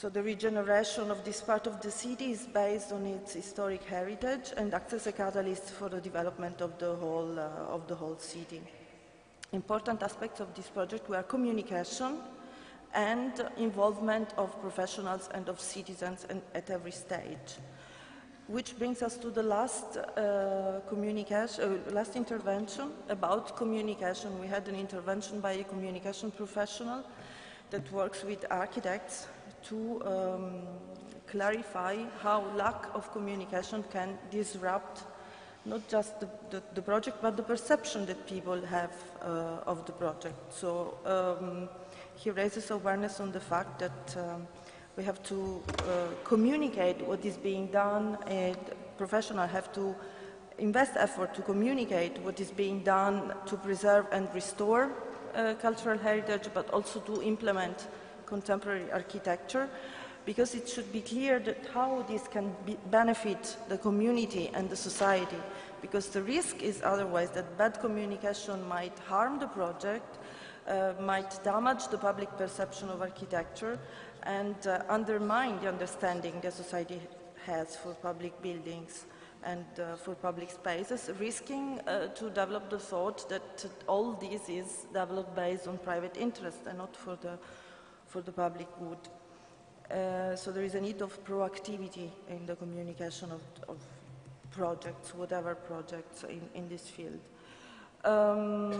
So the regeneration of this part of the city is based on its historic heritage and acts as a catalyst for the development of the whole, uh, of the whole city. Important aspects of this project were communication and involvement of professionals and of citizens at every stage. Which brings us to the last uh, communication, uh, last intervention about communication. We had an intervention by a communication professional that works with architects to um, clarify how lack of communication can disrupt not just the, the, the project, but the perception that people have uh, of the project. So um, he raises awareness on the fact that um, we have to uh, communicate what is being done, and professionals have to invest effort to communicate what is being done to preserve and restore uh, cultural heritage, but also to implement contemporary architecture because it should be clear that how this can be benefit the community and the society because the risk is otherwise that bad communication might harm the project, uh, might damage the public perception of architecture and uh, undermine the understanding the society has for public buildings and uh, for public spaces, risking uh, to develop the thought that all this is developed based on private interest and not for the for the public good. Uh, so there is a need of proactivity in the communication of, of projects, whatever projects in, in this field. Um,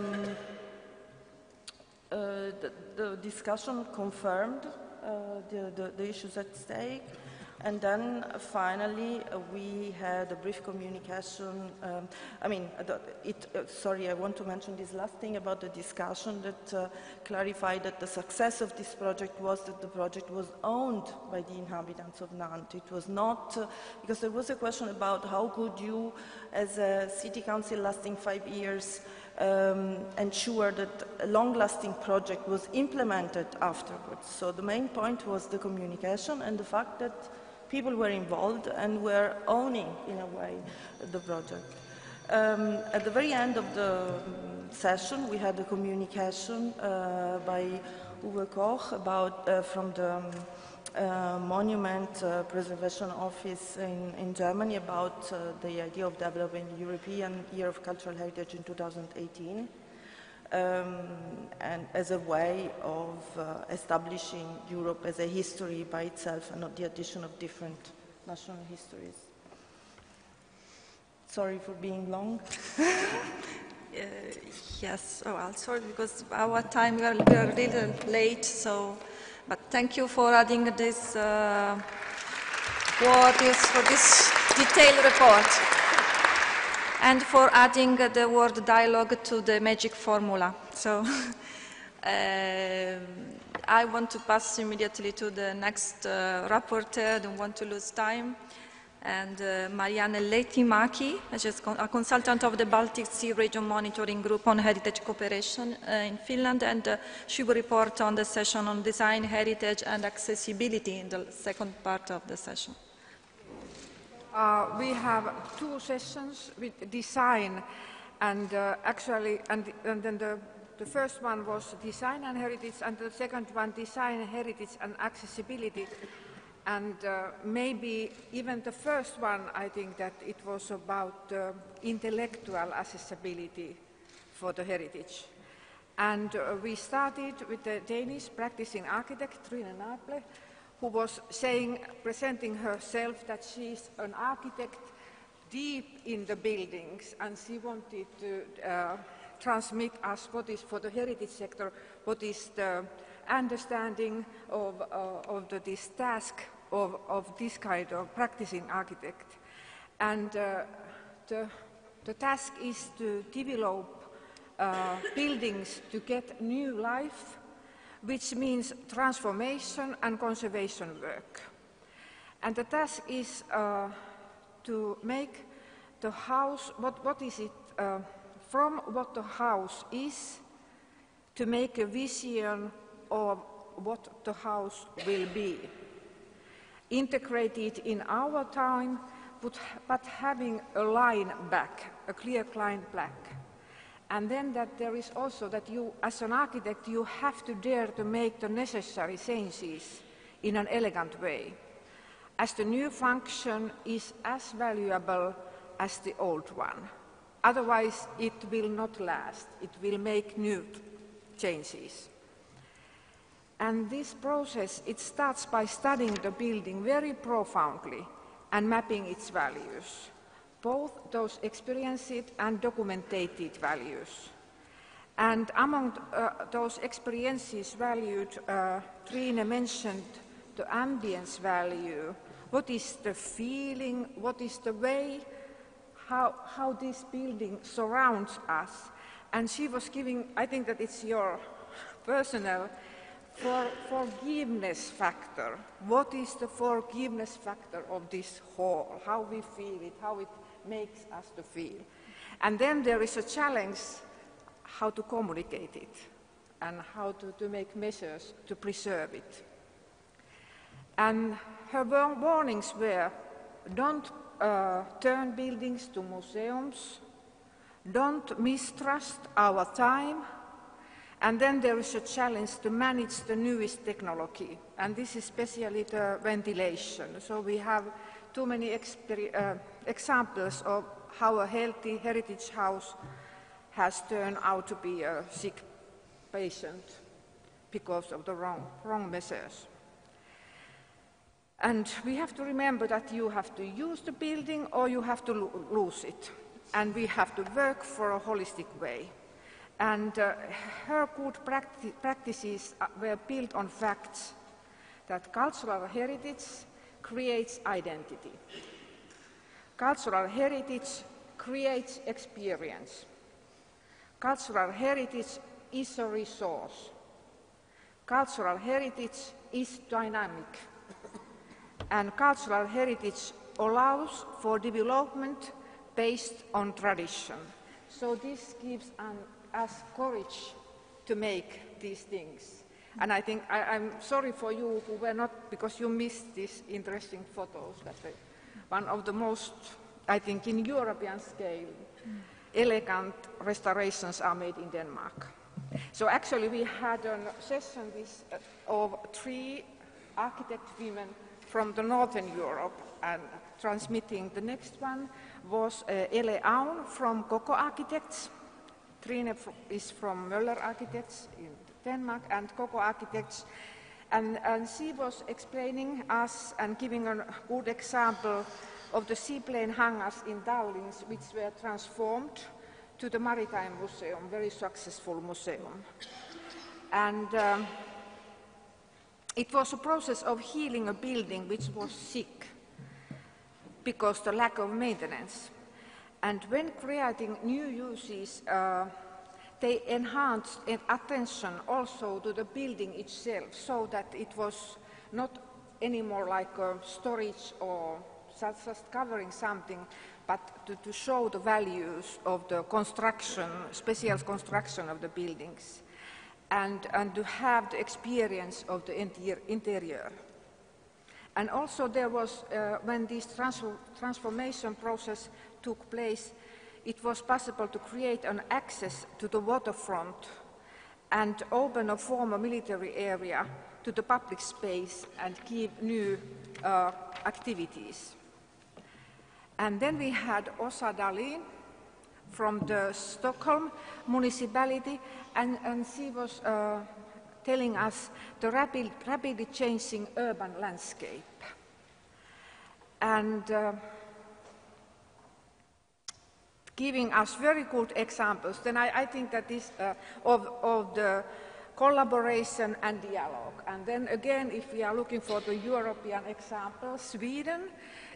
uh, the, the, discussion confirmed uh, the, the, the, issues at stake. And then uh, finally, uh, we had a brief communication. Um, I mean, uh, it, uh, sorry, I want to mention this last thing about the discussion that clarified that the success of this project was that the project was owned by the inhabitants of Nantes. It was not, because there was a question about how could you, as a city council lasting five years, um, ensure that a long-lasting project was implemented afterwards. So the main point was the communication and the fact that people were involved and were owning, in a way, the project. Um, at the very end of the session, we had a communication uh, by Uwe Koch about, uh, from the um, uh, Monument uh, Preservation Office in, in Germany about uh, the idea of developing European Year of Cultural Heritage in 2018 um, and as a way of uh, establishing Europe as a history by itself and not the addition of different national histories. Sorry for being long. Uh, yes, oh, well, sorry because our time we are, we are a little late. So, but thank you for adding this uh, for this detailed report and for adding the word dialogue to the magic formula. So uh, I want to pass immediately to the next uh, rapporteur, don't want to lose time. And uh, Marianne is a consultant of the Baltic Sea Region Monitoring Group on Heritage Cooperation uh, in Finland, and uh, she will report on the session on design, heritage, and accessibility in the second part of the session. Uh, we have two sessions with design and uh, actually, and, and then the, the first one was design and heritage and the second one design, heritage and accessibility. And uh, maybe even the first one, I think that it was about uh, intellectual accessibility for the heritage. And uh, we started with the Danish practicing architect, Trine Naple, who was saying, presenting herself that she's an architect deep in the buildings, and she wanted to uh, transmit us what is for the heritage sector, what is the understanding of, uh, of the, this task of, of this kind of practicing architect. And uh, the, the task is to develop uh, buildings to get new life, which means transformation and conservation work. And the task is uh, to make the house, what, what is it, uh, from what the house is, to make a vision of what the house will be. Integrated in our time, but, but having a line back, a clear line back. And then that there is also that you, as an architect, you have to dare to make the necessary changes in an elegant way, as the new function is as valuable as the old one. Otherwise, it will not last. It will make new changes. And this process, it starts by studying the building very profoundly and mapping its values both those experienced and documented values. And among uh, those experiences valued, uh, Trine mentioned the ambience value. What is the feeling? What is the way? How, how this building surrounds us? And she was giving, I think that it's your personal for forgiveness factor. What is the forgiveness factor of this hall? How we feel it, how it makes us to feel. And then there is a challenge how to communicate it and how to, to make measures to preserve it. And her warnings were don't uh, turn buildings to museums, don't mistrust our time, and then there is a challenge to manage the newest technology, and this is especially the ventilation. So we have too many uh, examples of how a healthy heritage house has turned out to be a sick patient because of the wrong, wrong measures. And we have to remember that you have to use the building or you have to lo lose it. And we have to work for a holistic way. And uh, her good practi practices uh, were built on facts that cultural heritage creates identity. Cultural heritage creates experience. Cultural heritage is a resource. Cultural heritage is dynamic. and cultural heritage allows for development based on tradition. So this gives an, us courage to make these things. And I think I, am sorry for you who were not, because you missed these interesting photos. One of the most, I think, in European scale, elegant restorations are made in Denmark. So actually, we had a session with, uh, of three architect women from the Northern Europe, and transmitting the next one was uh, Ele Aun from KOKO Architects. Trine is from Möller Architects in Denmark and KOKO Architects. And, and she was explaining us and giving a good example of the seaplane hangars in Tallinn, which were transformed to the Maritime Museum, very successful museum. And um, it was a process of healing a building which was sick because of the lack of maintenance. And when creating new uses, uh, they enhanced attention also to the building itself so that it was not anymore like a storage or just covering something, but to, to show the values of the construction, special construction of the buildings, and, and to have the experience of the interior. And also there was, uh, when this transformation process took place, it was possible to create an access to the waterfront and open a former military area to the public space and give new uh, activities. And then we had Osa Dalin from the Stockholm municipality, and, and she was uh, telling us the rapid, rapidly changing urban landscape. And uh, giving us very good examples, then I, I think that this uh, of, of the collaboration and dialogue. And then again, if we are looking for the European example, Sweden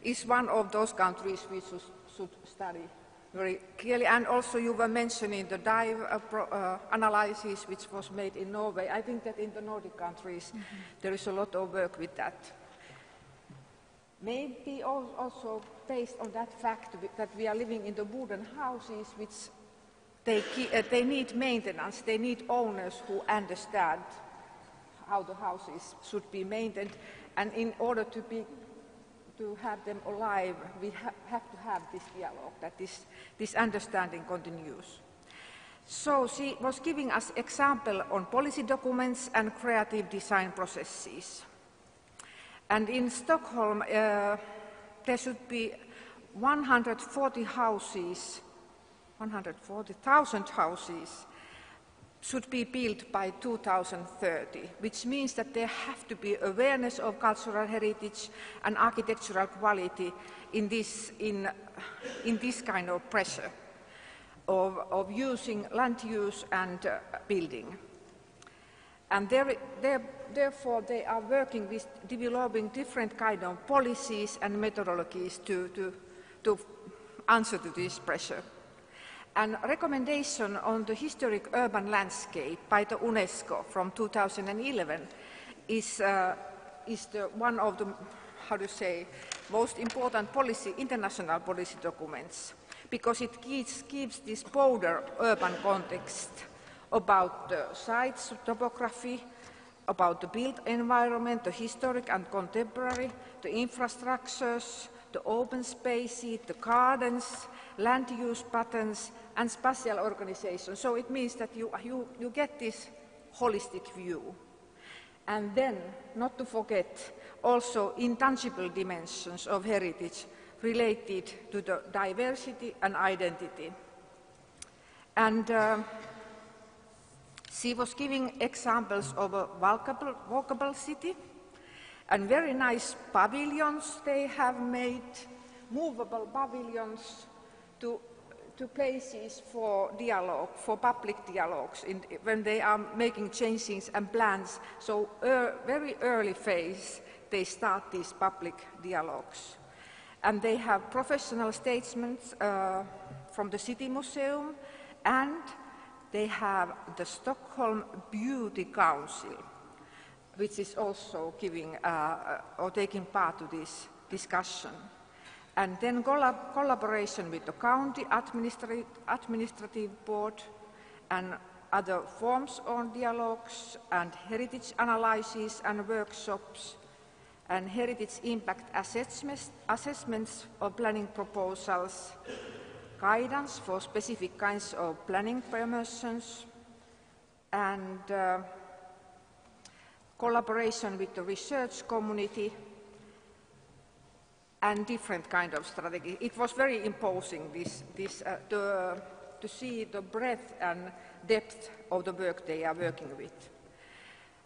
is one of those countries we should, should study very clearly. And also you were mentioning the dive uh, pro, uh, analysis which was made in Norway. I think that in the Nordic countries mm -hmm. there is a lot of work with that. Maybe also based on that fact that we are living in the wooden houses which they, uh, they need maintenance, they need owners who understand how the houses should be maintained and in order to be to have them alive, we ha have to have this dialogue, that this, this understanding continues. So she was giving us example on policy documents and creative design processes. And in Stockholm, uh, there should be 140 houses, 140,000 houses should be built by 2030, which means that there have to be awareness of cultural heritage and architectural quality in this, in, in this kind of pressure of, of using land use and uh, building. And there, there, therefore, they are working with developing different kind of policies and methodologies to, to, to answer to this pressure. An recommendation on the historic urban landscape by the UNESCO from 2011 is, uh, is the, one of the, how to say, most important policy, international policy documents, because it gives, gives this broader urban context about the sites, topography, about the built environment, the historic and contemporary, the infrastructures, the open spaces, the gardens, land use patterns, and spatial organization. So it means that you, you, you get this holistic view. And then, not to forget, also intangible dimensions of heritage related to the diversity and identity. And uh, she was giving examples of a walkable, walkable city and very nice pavilions they have made, movable pavilions to, to places for dialogue, for public dialogues in, when they are making changes and plans. So er, very early phase, they start these public dialogues. And they have professional statements uh, from the City Museum and they have the Stockholm Beauty Council, which is also giving uh, uh or taking part to this discussion. And then collab collaboration with the county administrative, administrative board and other forms on dialogues and heritage analyses and workshops and heritage impact assessments, assessments of planning proposals guidance for specific kinds of planning permissions and uh, collaboration with the research community and different kind of strategy. It was very imposing this, this, uh, to, to see the breadth and depth of the work they are working with.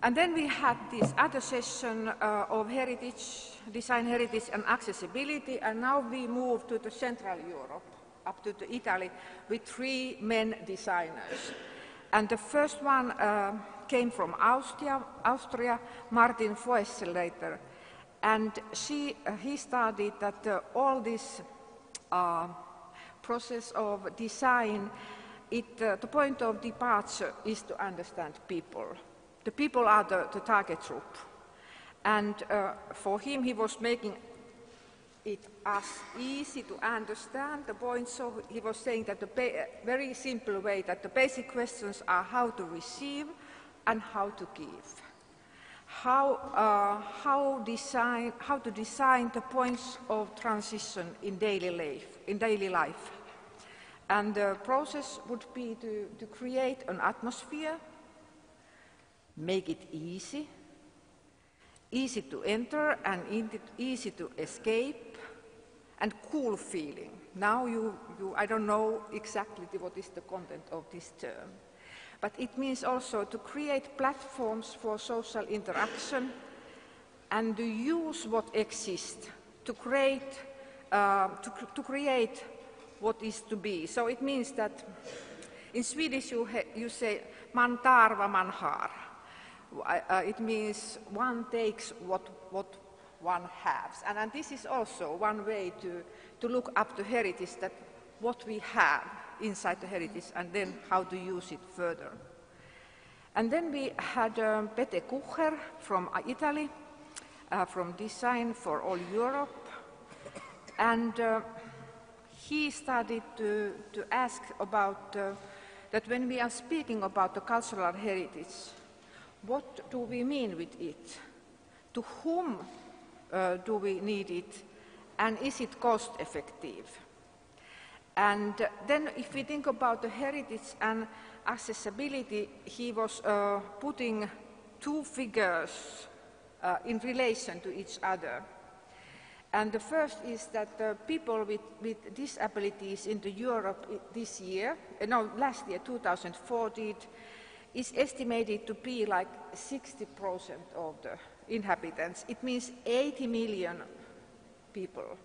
And then we had this other session uh, of heritage, design heritage and accessibility, and now we move to the Central Europe up to Italy with three men designers. And the first one uh, came from Austria, Austria Martin Foessleitner. And she, uh, he studied that uh, all this uh, process of design, it, uh, the point of departure is to understand people. The people are the, the target group. And uh, for him, he was making it as easy to understand the point. So he was saying that the very simple way that the basic questions are how to receive and how to give. How, uh, how, design, how to design the points of transition in daily life. In daily life. And the process would be to, to create an atmosphere, make it easy, easy to enter and easy to escape, and cool feeling. Now you, you, I don't know exactly what is the content of this term, but it means also to create platforms for social interaction and to use what exists to create, uh, to, to create what is to be. So it means that in Swedish you, you say man tar vad man har. Uh, it means one takes what, what one has. And, and this is also one way to, to look up to heritage, that what we have inside the heritage and then how to use it further. And then we had um, Pete Kercher from Italy, uh, from Design for All Europe. And uh, he started to, to ask about uh, that when we are speaking about the cultural heritage, what do we mean with it? To whom uh, do we need it? And is it cost effective? And then if we think about the heritage and accessibility, he was uh, putting two figures uh, in relation to each other. And the first is that uh, people with, with, disabilities in Europe this year, uh, no, last year, 2014, is estimated to be like 60% of the inhabitants. It means 80 million people.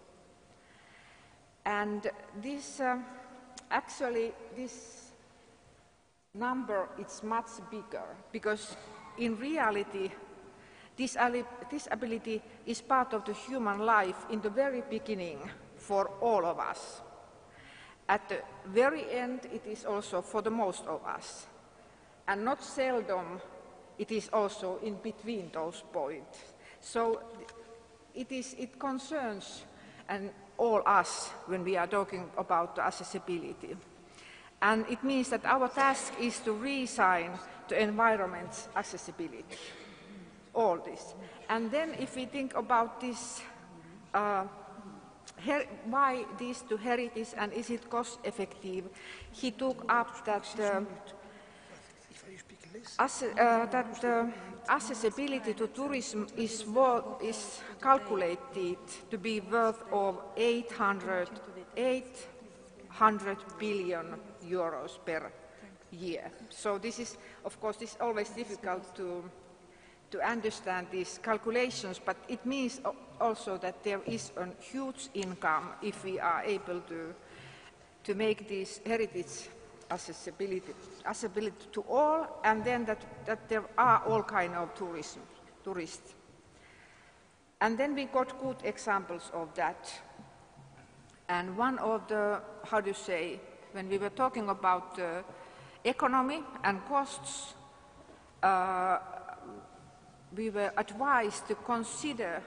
And this, uh, actually, this number is much bigger because in reality, this disability is part of the human life in the very beginning for all of us. At the very end, it is also for the most of us. And not seldom, it is also in between those points. So it, is, it concerns and all us when we are talking about accessibility. And it means that our task is to resign the environment's accessibility, all this. And then if we think about this, uh, why this to heritage and is it cost effective, he took up that uh, uh, that uh, accessibility to tourism is, is, calculated to be worth of 800, 800 billion euros per year. So this is, of course, is always difficult to, to understand these calculations, but it means also that there is a huge income if we are able to, to make these heritage accessibility, accessibility to all, and then that, that there are all kind of tourism, tourists. And then we got good examples of that. And one of the, how do you say, when we were talking about uh, economy and costs, uh, we were advised to consider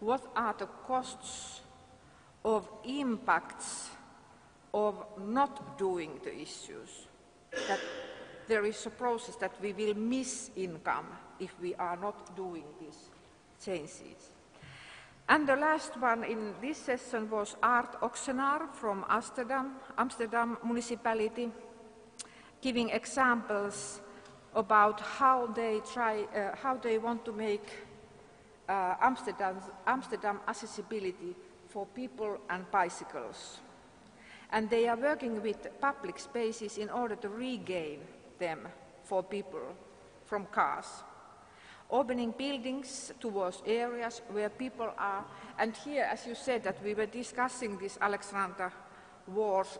what are the costs of impacts of not doing the issues. That there is a process that we will miss income if we are not doing these changes. And the last one in this session was Aart Oxenaar from Amsterdam, Amsterdam municipality, giving examples about how they try, uh, how they want to make uh, Amsterdam accessibility for people and bicycles and they are working with public spaces in order to regain them for people from cars. Opening buildings towards areas where people are, and here, as you said, that we were discussing this Alexandra Wars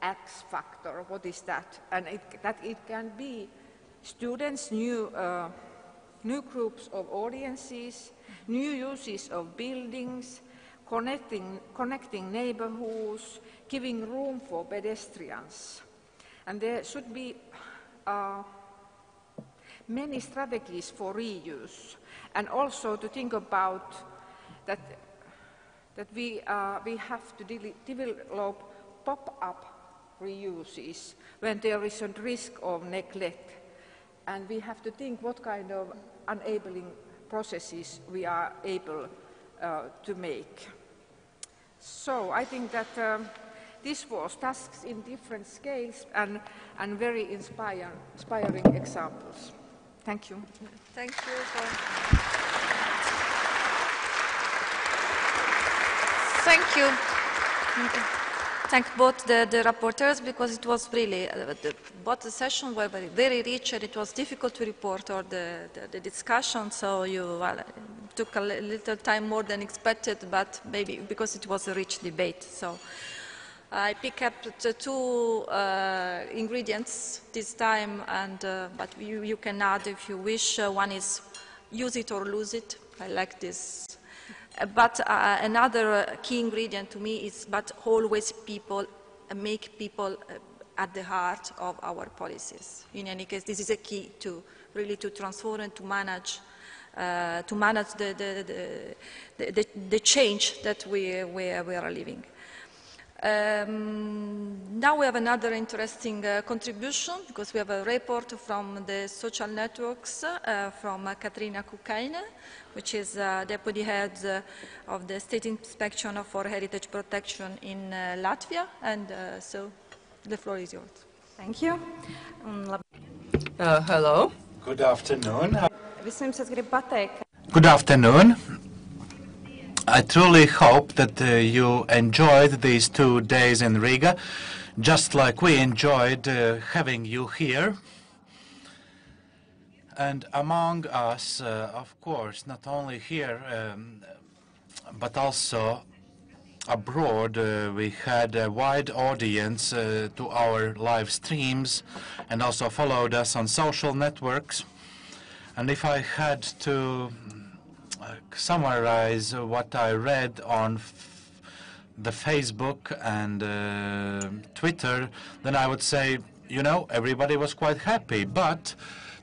X factor, what is that? And it, that it can be students, new, uh, new groups of audiences, new uses of buildings, connecting, connecting neighborhoods, giving room for pedestrians. And there should be uh, many strategies for reuse, and also to think about that, that we, uh, we have to de develop pop-up reuses when there is a risk of neglect. And we have to think what kind of enabling processes we are able uh, to make. So I think that um, this was tasks in different scales and, and very inspire, inspiring examples. Thank you. Thank you. For... Thank you. Thank both the, the rapporteurs because it was really, uh, the, both the sessions were very, very rich and it was difficult to report all the, the, the discussion, so you well, took a little time more than expected, but maybe because it was a rich debate. So. I pick up the two uh, ingredients this time, and uh, but you, you can add if you wish. Uh, one is use it or lose it. I like this. Uh, but uh, another uh, key ingredient to me is but always people make people at the heart of our policies. In any case, this is a key to really to transform and to manage to manage the, the, the, the, the change that we, we, we are living. Um, now we have another interesting uh, contribution because we have a report from the social networks uh, from uh, Katrina Kukaine, which is uh, deputy head uh, of the State Inspection for Heritage Protection in uh, Latvia. And so the floor is yours. Thank you. Um, hello. Good afternoon. Vispirms es gribu pateikt. Good afternoon. I truly hope that uh, you enjoyed these two days in Riga, just like we enjoyed uh, having you here. And among us, uh, of course, not only here, um, but also abroad, uh, we had a wide audience uh, to our live streams and also followed us on social networks. And if I had to summarize what I read on the Facebook and uh, Twitter, then I would say, you know, everybody was quite happy. But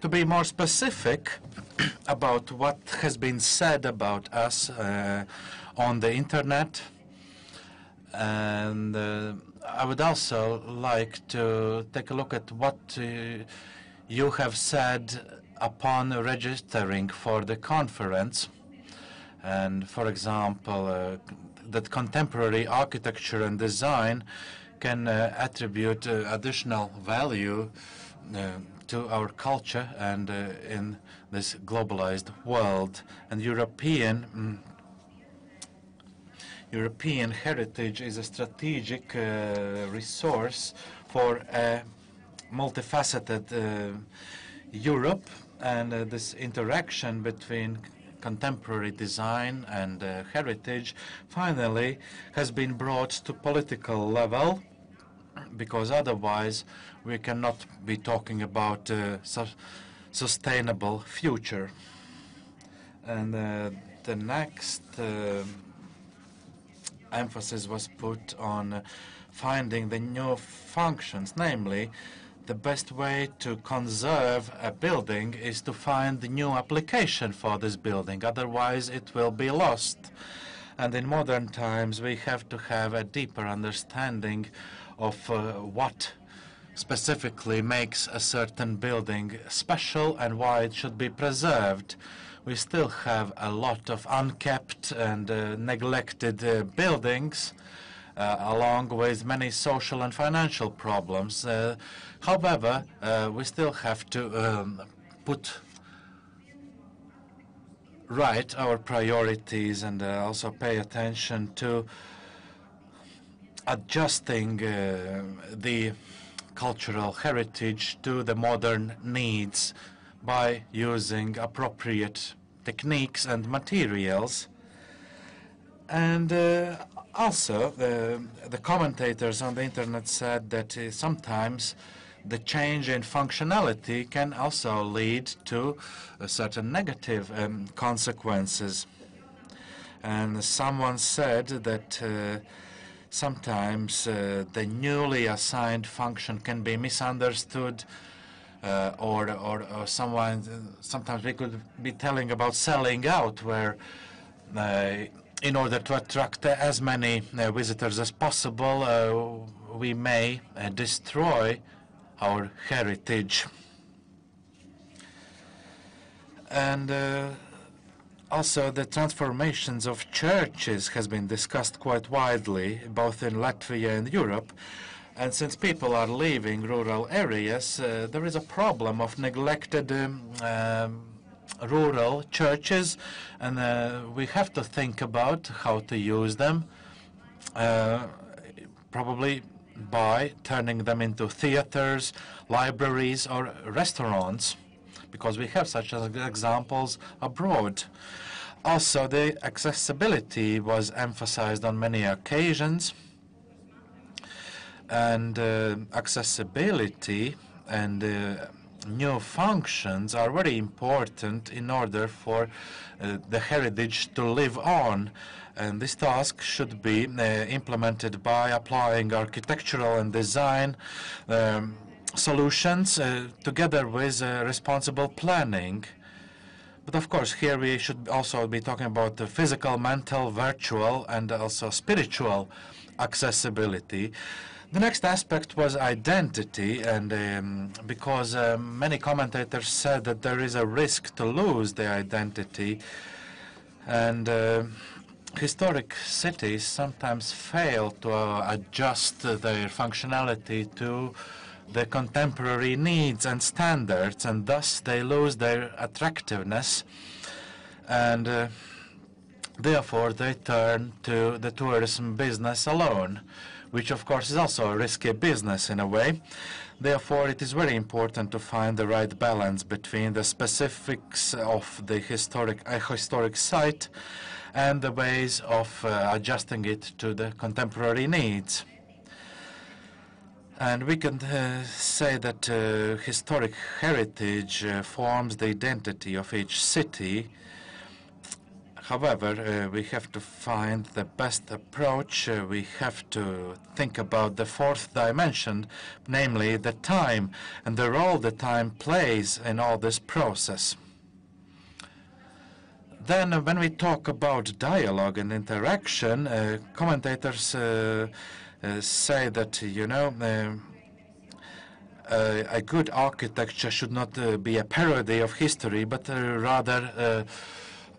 to be more specific about what has been said about us uh, on the internet, and uh, I would also like to take a look at what uh, you have said upon registering for the conference. And for example, uh, that contemporary architecture and design can uh, attribute uh, additional value uh, to our culture and uh, in this globalized world. And European mm, European heritage is a strategic uh, resource for a multifaceted Europe and this interaction between contemporary design and uh, heritage finally has been brought to political level because otherwise we cannot be talking about a su sustainable future. And uh, the next uh, emphasis was put on finding the new functions, namely the best way to conserve a building is to find the new application for this building. Otherwise, it will be lost. And in modern times, we have to have a deeper understanding of uh, what specifically makes a certain building special and why it should be preserved. We still have a lot of unkept and uh, neglected uh, buildings uh, along with many social and financial problems. Uh, however, uh, we still have to um, put right our priorities and also pay attention to adjusting uh, the cultural heritage to the modern needs by using appropriate techniques and materials. And uh, also, the, the commentators on the internet said that uh, sometimes the change in functionality can also lead to uh, certain negative um, consequences. And someone said that uh, sometimes uh, the newly assigned function can be misunderstood uh, or, or, or, someone, sometimes we could be telling about selling out where uh, in order to attract as many uh, visitors as possible, we may destroy our heritage. And also, the transformations of churches has been discussed quite widely, both in Latvia and Europe. And since people are leaving rural areas, uh, there is a problem of neglected um, um, rural churches, and uh, we have to think about how to use them, uh, probably by turning them into theaters, libraries, or restaurants, because we have such examples abroad. Also, the accessibility was emphasized on many occasions. And uh, accessibility and uh, new functions are very important in order for uh, the heritage to live on. And this task should be uh, implemented by applying architectural and design um, solutions uh, together with uh, responsible planning. But of course, here we should also be talking about the physical, mental, virtual, and also spiritual accessibility. The next aspect was identity, and um, because uh, many commentators said that there is a risk to lose the identity, and uh, historic cities sometimes fail to uh, adjust their functionality to the contemporary needs and standards, and thus they lose their attractiveness, and uh, therefore they turn to the tourism business alone which of course is also a risky business in a way. Therefore, it is very important to find the right balance between the specifics of the historic, uh, historic site and the ways of uh, adjusting it to the contemporary needs. And we can uh, say that uh, historic heritage uh, forms the identity of each city However, uh, we have to find the best approach. Uh, we have to think about the fourth dimension, namely the time and the role the time plays in all this process. Then, uh, when we talk about dialogue and interaction, uh, commentators uh, uh, say that, you know, a good architecture should not be a parody of history, but rather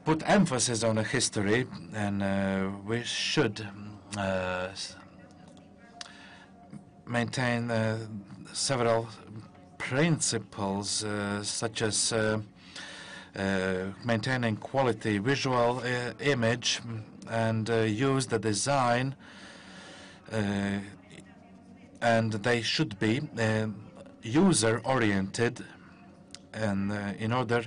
put emphasis on the history, and uh, we should uh, maintain uh, several principles, uh, such as uh, uh, maintaining quality visual image and use the design, and they should be user-oriented and uh, in order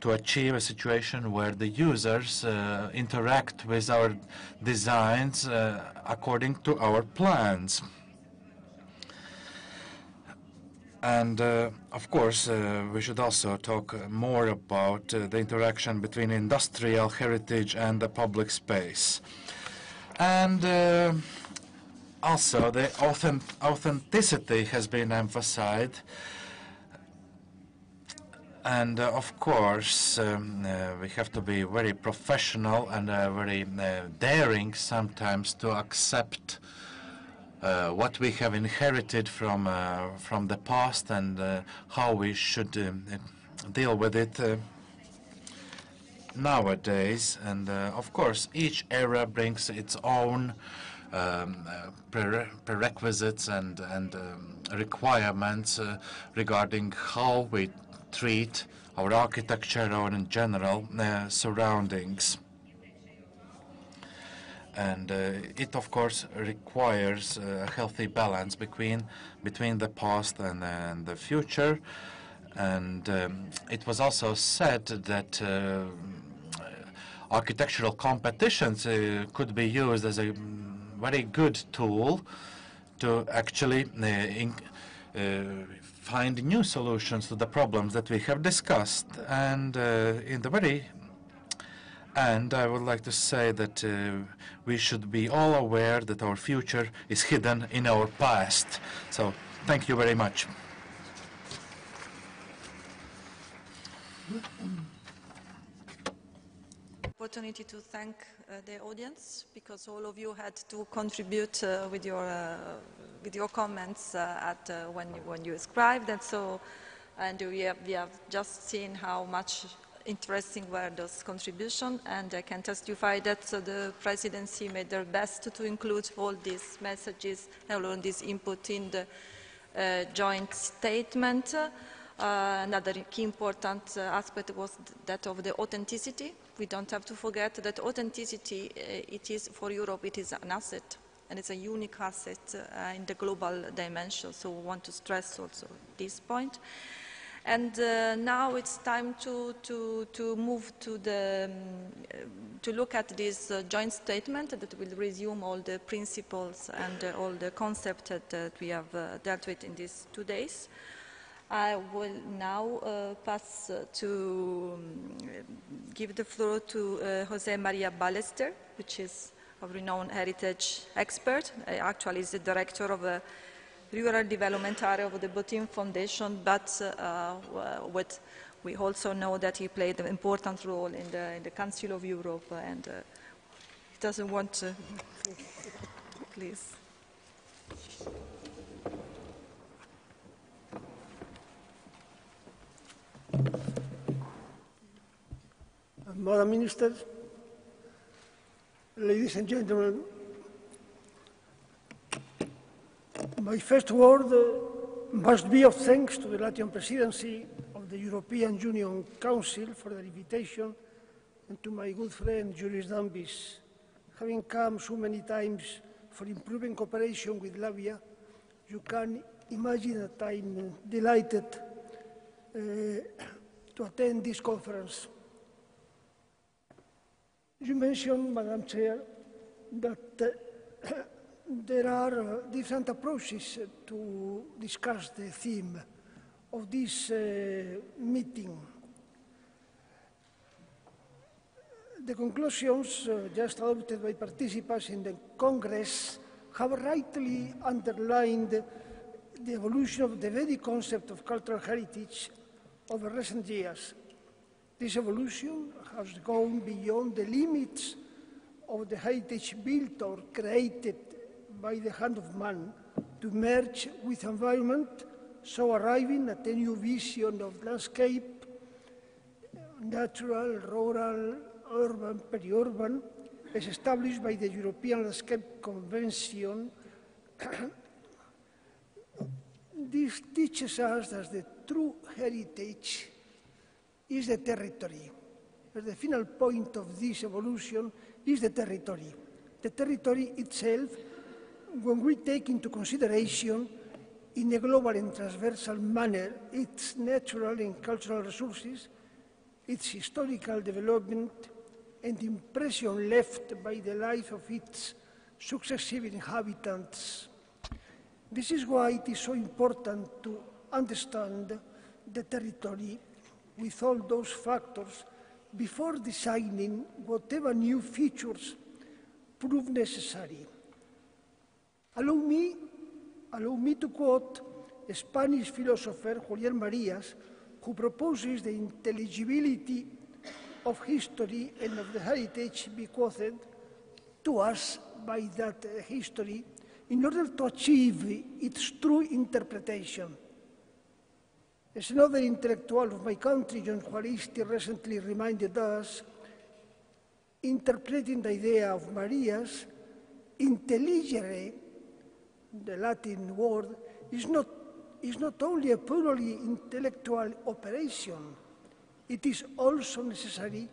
to achieve a situation where the users uh, interact with our designs uh, according to our plans. And uh, of course, uh, we should also talk more about uh, the interaction between industrial heritage and the public space. And also, the authentic authenticity has been emphasized. And uh, of course, um, uh, we have to be very professional and uh, very uh, daring sometimes to accept uh, what we have inherited from uh, from the past and how we should um, deal with it nowadays. And of course, each era brings its own um, prerequisites and and um, requirements regarding how we treat our architecture or in general uh, surroundings. And uh, it, of course, requires a healthy balance between between the past and, and the future. And um, it was also said that uh, architectural competitions uh, could be used as a very good tool to actually uh, uh, find new solutions to the problems that we have discussed. And uh, in the very end, I would like to say that uh, we should be all aware that our future is hidden in our past. So thank you very much. opportunity to thank uh, the audience because all of you had to contribute uh, with your uh, with your comments uh, at uh, when you, when you scribed and so and we have, we have just seen how much interesting were those contributions and I can testify that uh, the presidency made their best to include all these messages and all this input in the joint statement. another key important aspect was that of the authenticity we don't have to forget that authenticity, uh, it is for Europe, it is an asset, and it's a unique asset uh, in the global dimension. So we want to stress also this point. And uh, now it's time to, to, to move to, the, um, to look at this uh, joint statement that will resume all the principles and uh, all the concepts that, that we have uh, dealt with in these two days. I will now uh, pass uh, to um, give the floor to uh, Jose Maria Ballester, which is a renowned heritage expert. Uh, actually, is the director of a rural development area of the Botin Foundation, but uh, what we also know that he played an important role in the, in the Council of Europe, and uh, he doesn't want to. Please. Madam Minister, ladies and gentlemen, my first word uh, must be of thanks to the Latvian presidency of the European Union Council for the invitation and to my good friend Juris Dambis, having come so many times for improving cooperation with Latvia, you can imagine that I'm delighted uh, to attend this conference. You mentioned, Madam Chair, that uh, there are uh, different approaches to discuss the theme of this uh, meeting. The conclusions uh, just adopted by participants in the Congress have rightly underlined the evolution of the very concept of cultural heritage over recent years. This evolution has gone beyond the limits of the heritage built or created by the hand of man to merge with environment, so arriving at a new vision of landscape, natural, rural, urban, peri-urban, as established by the European Landscape Convention. this teaches us that the true heritage is the territory. The final point of this evolution is the territory. The territory itself, when we take into consideration in a global and transversal manner its natural and cultural resources, its historical development, and the impression left by the life of its successive inhabitants. This is why it is so important to understand the territory with all those factors before designing whatever new features prove necessary. Allow me, allow me to quote a Spanish philosopher, Julian Marias, who proposes the intelligibility of history and of the heritage bequeathed to us by that uh, history in order to achieve its true interpretation. As another intellectual of my country, Jon Juaristi, recently reminded us, interpreting the idea of Marias, intelligere, the Latin word, is not, is not only a purely intellectual operation, it is also necessary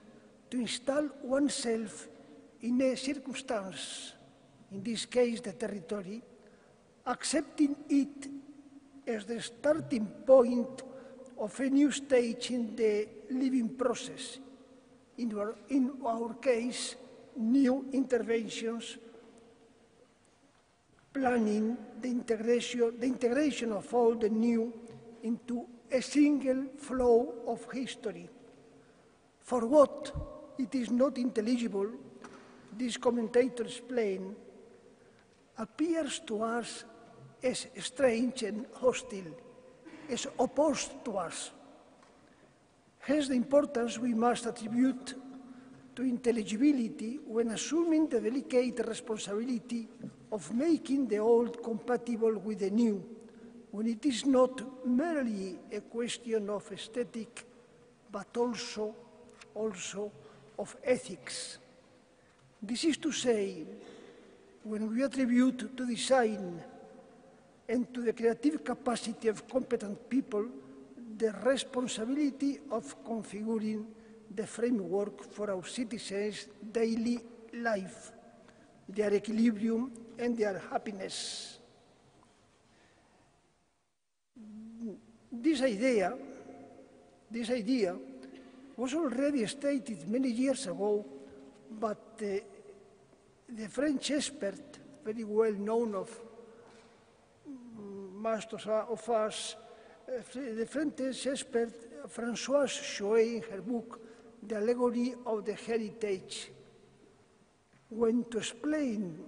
to install oneself in a circumstance, in this case the territory, accepting it as the starting point of a new stage in the living process. In our, in our case, new interventions, planning the integration, the integration of all the new into a single flow of history. For what it is not intelligible, this commentator explained, appears to us as strange and hostile, as opposed to us. Hence the importance we must attribute to intelligibility when assuming the delicate responsibility of making the old compatible with the new, when it is not merely a question of aesthetic, but also, also of ethics. This is to say, when we attribute to design and to the creative capacity of competent people the responsibility of configuring the framework for our citizens' daily life, their equilibrium and their happiness. This idea This idea was already stated many years ago, but uh, the French expert, very well known of mm, most of us, uh, the French expert Françoise Choay in her book, The Allegory of the Heritage, when to explain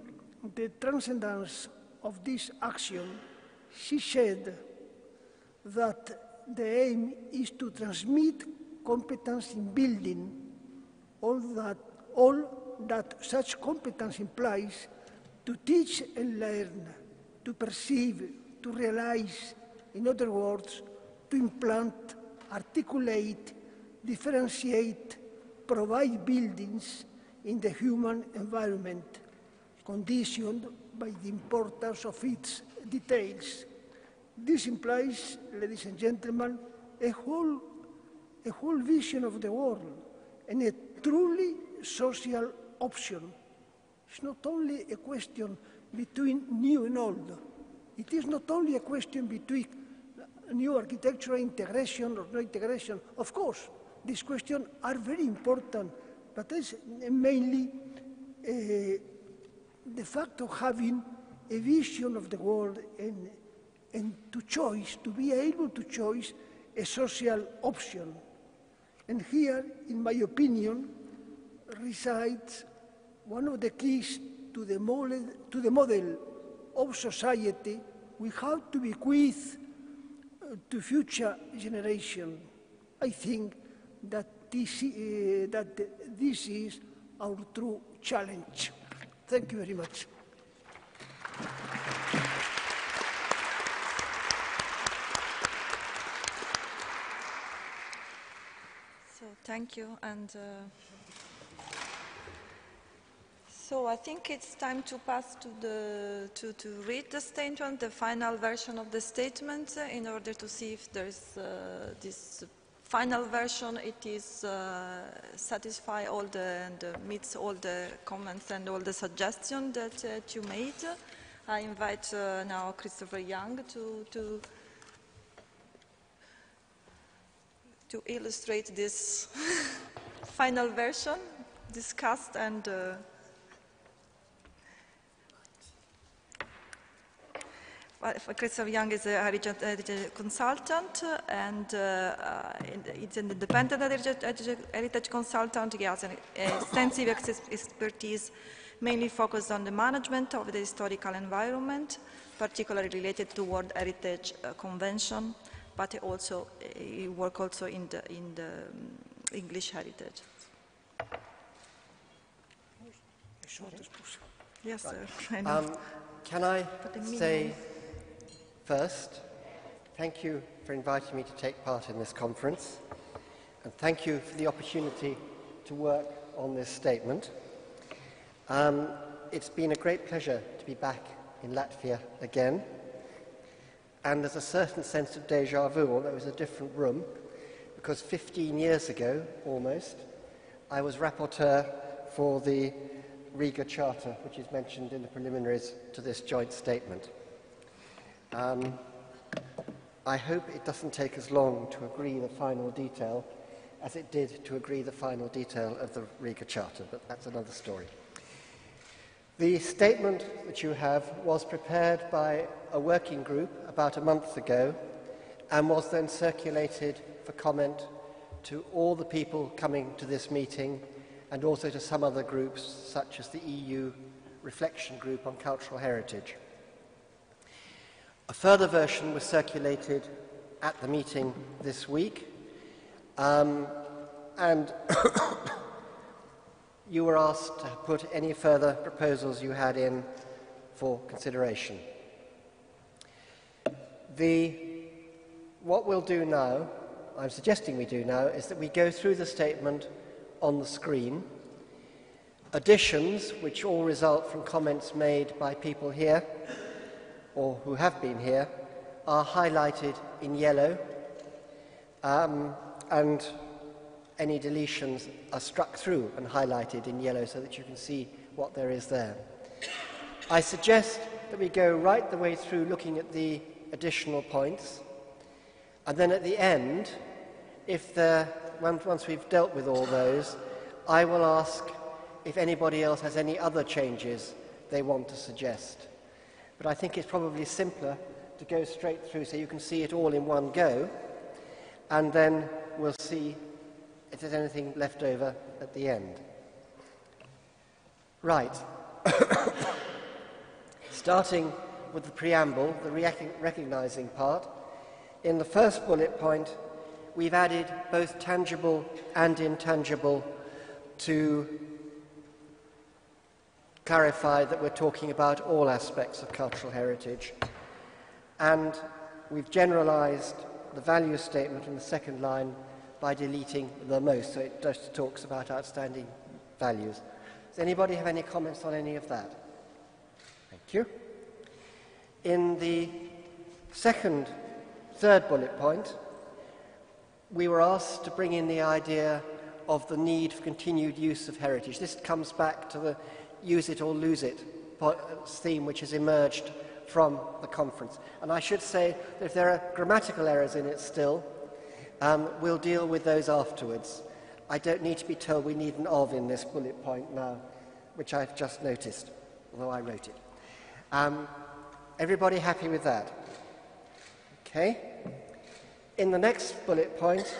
the transcendence of this action, she said that the aim is to transmit competence in building. All that, all that such competence implies to teach and learn, to perceive, to realize, in other words, to implant, articulate, differentiate, provide buildings in the human environment, conditioned by the importance of its details. This implies, ladies and gentlemen, a whole, a whole vision of the world and a truly social option. It's not only a question between new and old. It is not only a question between new architectural integration or no integration. Of course, these questions are very important, but it's mainly uh, the fact of having a vision of the world and, and to choose, to be able to choose a social option. And here, in my opinion, resides one of the keys to the model, to the model of society we have to bequeath uh, to future generation. I think that this, uh, that this is our true challenge. Thank you very much. So thank you, and uh, so I think it's time to pass to the to, to read the statement, the final version of the statement, uh, in order to see if there's uh, this final version. It is uh, satisfy all the and uh, meets all the comments and all the suggestions that, uh, you made. I invite uh, now Christopher Young to to to illustrate this final version discussed and uh, well, Christopher Young is a heritage, heritage consultant uh, and uh, uh, it's an independent heritage, heritage consultant. He has an extensive expertise mainly focused on the management of the historical environment, particularly related to World Heritage uh, Convention, but also he work also in the, in the um, English heritage. Yes, sir. I. Um, can I say minimum- first, thank you for inviting me to take part in this conference, and thank you for the opportunity to work on this statement. Um, it's been a great pleasure to be back in Latvia again, and there's a certain sense of deja vu, although it was a different room, because 15 years ago, almost, I was rapporteur for the Riga Charter, which is mentioned in the preliminaries to this joint statement. Um, I hope it doesn't take as long to agree the final detail, as it did to agree the final detail of the Riga Charter, but that's another story. The statement that you have was prepared by a working group about a month ago and was then circulated for comment to all the people coming to this meeting and also to some other groups such as the EU Reflection Group on Cultural Heritage. A further version was circulated at the meeting this week, um, and you were asked to put any further proposals you had in for consideration. The, what we'll do now, I'm suggesting we do now, is that we go through the statement on the screen. Additions, which all result from comments made by people here or who have been here, are highlighted in yellow, um, and any deletions are struck through and highlighted in yellow so that you can see what there is there. I suggest that we go right the way through looking at the additional points, and then at the end, if there, once once we've dealt with all those, I will ask if anybody else has any other changes they want to suggest. But I think it's probably simpler to go straight through so you can see it all in one go, and then we'll see if there's anything left over at the end. Right. Starting with the preamble, the rec- recognizing part, in the first bullet point, we've added both tangible and intangible to clarify that we're talking about all aspects of cultural heritage. And we've generalized the value statement in the second line by deleting the most, so it just talks about outstanding values. Does anybody have any comments on any of that? Thank you. In the second, third bullet point, we were asked to bring in the idea of the need for continued use of heritage. This comes back to the use it or lose it theme which has emerged from the conference. And I should say that if there are grammatical errors in it still, um, we'll deal with those afterwards. I don't need to be told we need an of in this bullet point now, which I've just noticed, although I wrote it. Um, everybody happy with that? Okay. In the next bullet point,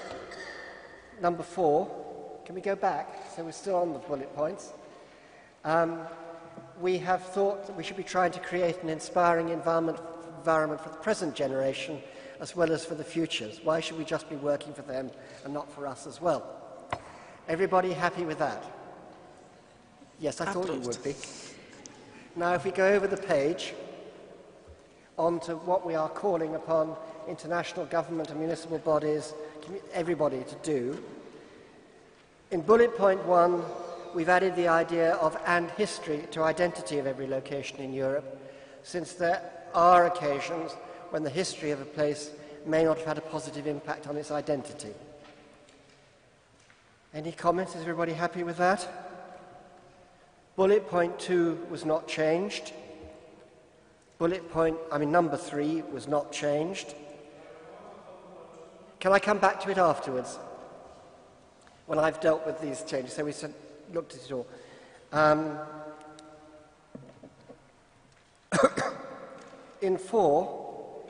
number four, can we go back? So we're still on the bullet points. Um, we have thought that we should be trying to create an inspiring environment, environment for the present generation as well as for the futures. Why should we just be working for them and not for us as well? Everybody happy with that? Yes, I thought you would be. Now, if we go over the page on to what we are calling upon international government and municipal bodies, everybody to do, in bullet point one, we've added the idea of and history to identity of every location in Europe, since there are occasions when the history of a place may not have had a positive impact on its identity. Any comments? Is everybody happy with that? Bullet point two was not changed. Bullet point, I mean, number three was not changed. Can I come back to it afterwards? When I've dealt with these changes. So we said looked at it all. Um, in four,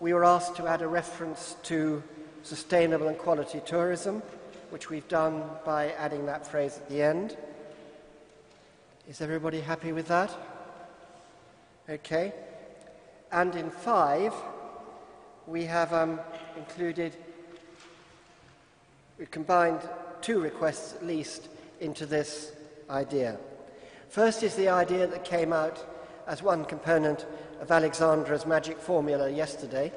we were asked to add a reference to sustainable and quality tourism, which we've done by adding that phrase at the end. Is everybody happy with that? Okay. And in five, we have um, included, we've combined two requests at least into this idea. First is the idea that came out as one component of Alexandra's magic formula yesterday,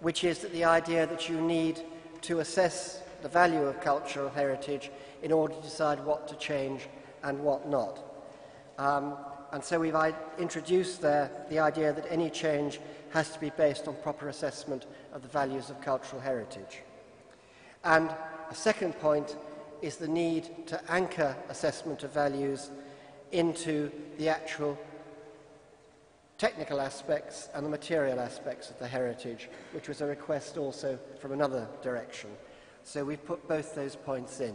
which is that the idea that you need to assess the value of cultural heritage in order to decide what to change and what not. Um, and so we've introduced there the idea that any change has to be based on proper assessment of the values of cultural heritage. And a second point is the need to anchor assessment of values into the actual technical aspects and the material aspects of the heritage, which was a request also from another direction. So we've put both those points in.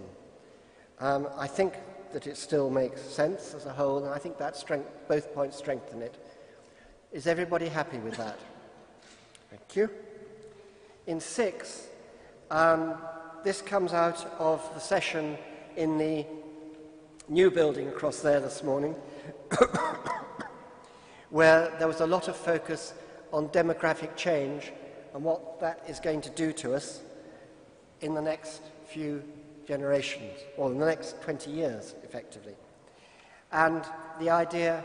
Um, I think that it still makes sense as a whole, and I think that strength, both points strengthen it. Is everybody happy with that? Thank you. In six, um, this comes out of the session in the new building across there this morning, where there was a lot of focus on demographic change and what that is going to do to us in the next few generations, or in the next 20 years, effectively. And the idea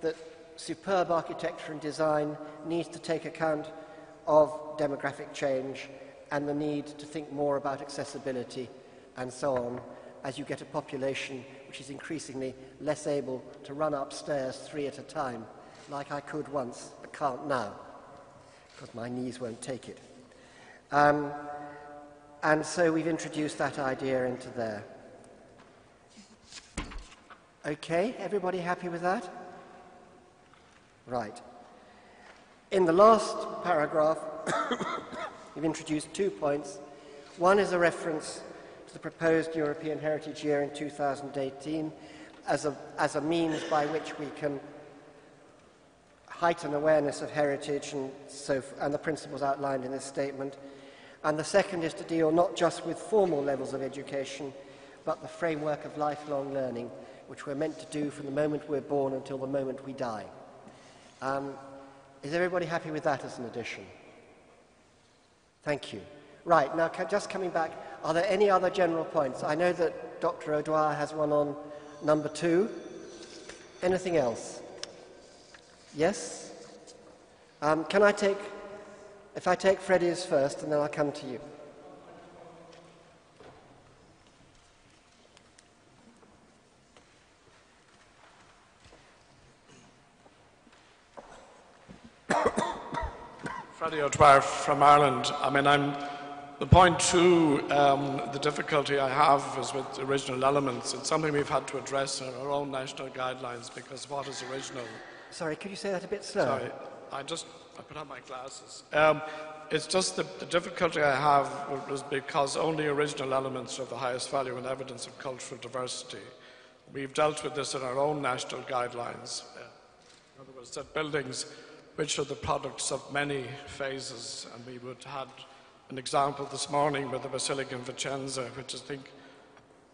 that superb architecture and design needs to take account of demographic change and the need to think more about accessibility and so on as you get a population which is increasingly less able to run upstairs three at a time, like I could once, but can't now, because my knees won't take it. Um, and so we've introduced that idea into there. Okay, everybody happy with that? Right. In the last paragraph, We've introduced two points. One is a reference to the proposed European Heritage Year in 2018 as a, as a means by which we can heighten awareness of heritage and, so, and the principles outlined in this statement. And the second is to deal not just with formal levels of education, but the framework of lifelong learning, which we're meant to do from the moment we're born until the moment we die. Um, is everybody happy with that as an addition? Thank you. Right, now just coming back, are there any other general points? I know that Dr. O'Dwyer has one on number two. Anything else? Yes? Um, can I take, if I take Freddie's first and then I'll come to you. Freddie O'Dwyer from Ireland. I mean, I'm the point two, um, the difficulty I have is with original elements. It's something we've had to address in our own national guidelines because what is original? Sorry, could you say that a bit slower? Sorry, I just I put on my glasses. Um, it's just the, the, difficulty I have is because only original elements are of the highest value and evidence of cultural diversity. We've dealt with this in our own national guidelines. Uh, in other words, that buildings which are the products of many phases, and we would had an example this morning with the Basilica in Vicenza, which I think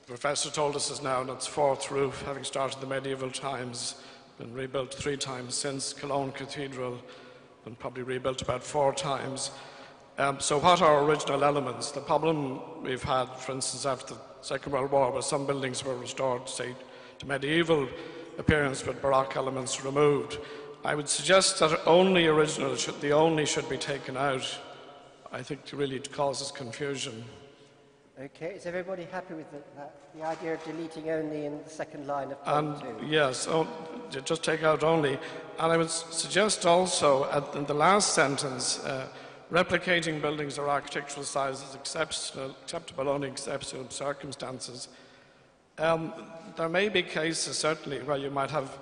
the professor told us is now on its fourth roof, having started the medieval times, been rebuilt three times since Cologne Cathedral, and probably rebuilt about four times. Um, so what are original elements? The problem we've had, for instance, after the Second World War, was some buildings were restored, say, to medieval appearance with Baroque elements removed. I would suggest that only original, should, the only should be taken out. I think it really it causes confusion. Okay, is everybody happy with the, that, the idea of deleting only in the second line of and, two? Yes, oh, just take out only. And I would suggest also at, in the last sentence, uh, replicating buildings or architectural sizes acceptable only in exceptional circumstances. Um, there may be cases, certainly, where you might have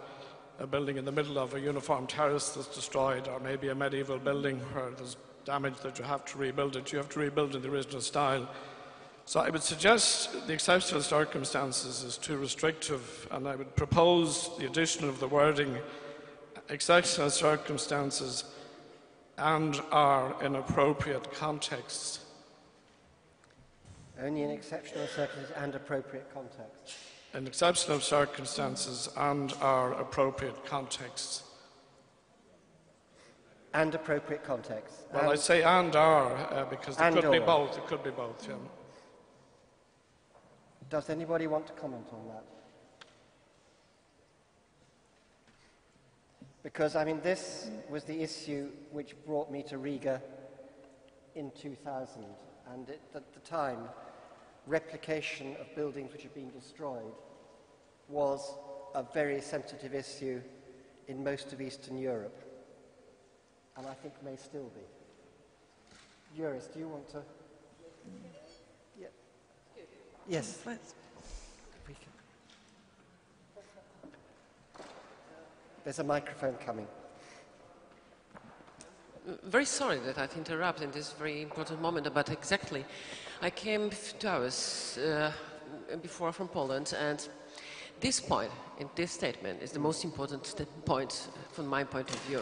a building in the middle of a uniform terrace that's destroyed, or maybe a medieval building where there's damage that you have to rebuild it. You have to rebuild in the original style. So I would suggest the exceptional circumstances is too restrictive, and I would propose the addition of the wording exceptional circumstances and are in appropriate contexts. Only in exceptional circumstances and appropriate contexts in exceptional circumstances and our appropriate contexts. And appropriate contexts. Well, and I say and are uh, because it could or. be both. It could be both, yeah. Does anybody want to comment on that? Because, I mean, this was the issue which brought me to Riga in 2000. And it, at the time, replication of buildings which have been destroyed was a very sensitive issue in most of Eastern Europe, and I think may still be. Juris, do you want to? Yeah. Yes. There's a microphone coming. Very sorry that I've interrupted in this very important moment, but exactly. I came two hours uh, before from Poland, and this point in this statement is the most important point from my point of view.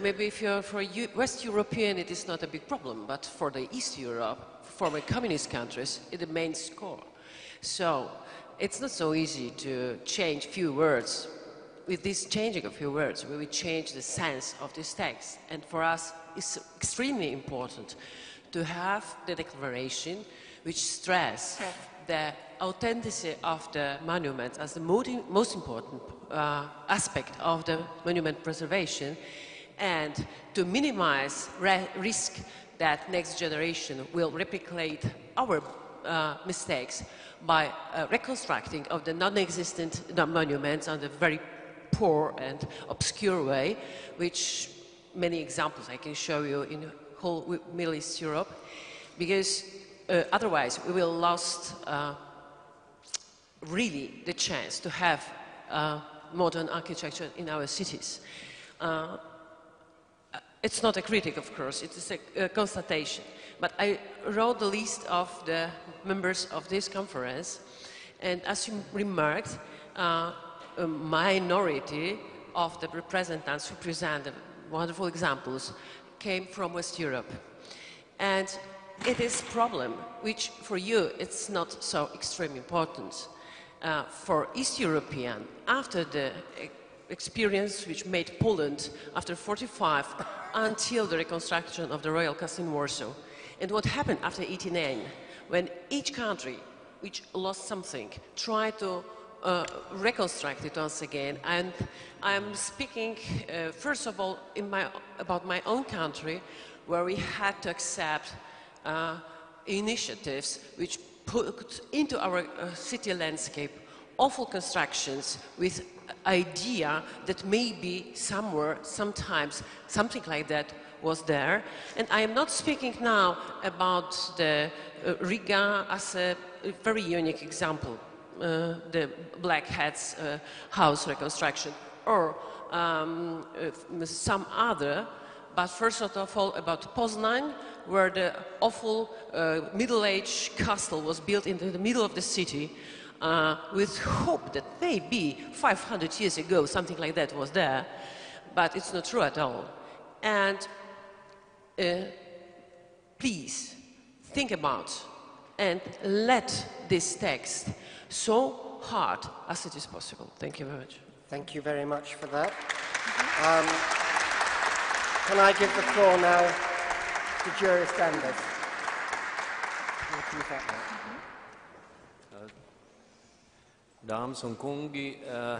Maybe if you're for West European, it is not a big problem, but for the East Europe, former communist countries, it's the main score. So it's not so easy to change few words. With this changing of few words, we will change the sense of this text. And for us, it's extremely important to have the declaration which stress the authenticity of the monument as the most important uh, aspect of the monument preservation and to minimize risk that next generation will replicate our uh, mistakes by uh, reconstructing of the non-existent monuments on a very poor and obscure way, which many examples I can show you in whole Middle East Europe, because uh, otherwise we will lose uh, really the chance to have uh, modern architecture in our cities. Uh, it's not a critic, of course, it is a, a constatation. But I wrote the list of the members of this conference, and as you remarked, uh, a minority of the representatives who presented wonderful examples came from West Europe. And it is a problem which for you it's not so extremely important. Uh, for East European, after the experience which made Poland after 45 until the reconstruction of the Royal Castle in Warsaw, and what happened after 89, when each country which lost something tried to uh, reconstruct it once again. And I'm speaking, uh, first of all, my, about my own country, where we had to accept uh, initiatives which put into our uh, city landscape awful constructions with idea that maybe somewhere, sometimes, something like that was there. And I am not speaking now about the uh, Riga as a very unique example, the Black Hats uh, house reconstruction, or um, uh, some other, but first of all about Poznan, where the awful uh, middle-aged castle was built in the middle of the city, uh, with hope that maybe 500 years ago something like that was there, but it's not true at all. And uh, please think about and let this text so hard as it is possible. Thank you very much. Thank you very much for that. Um, can I give the floor now to Juris Dambis? Dames un kungi, uh,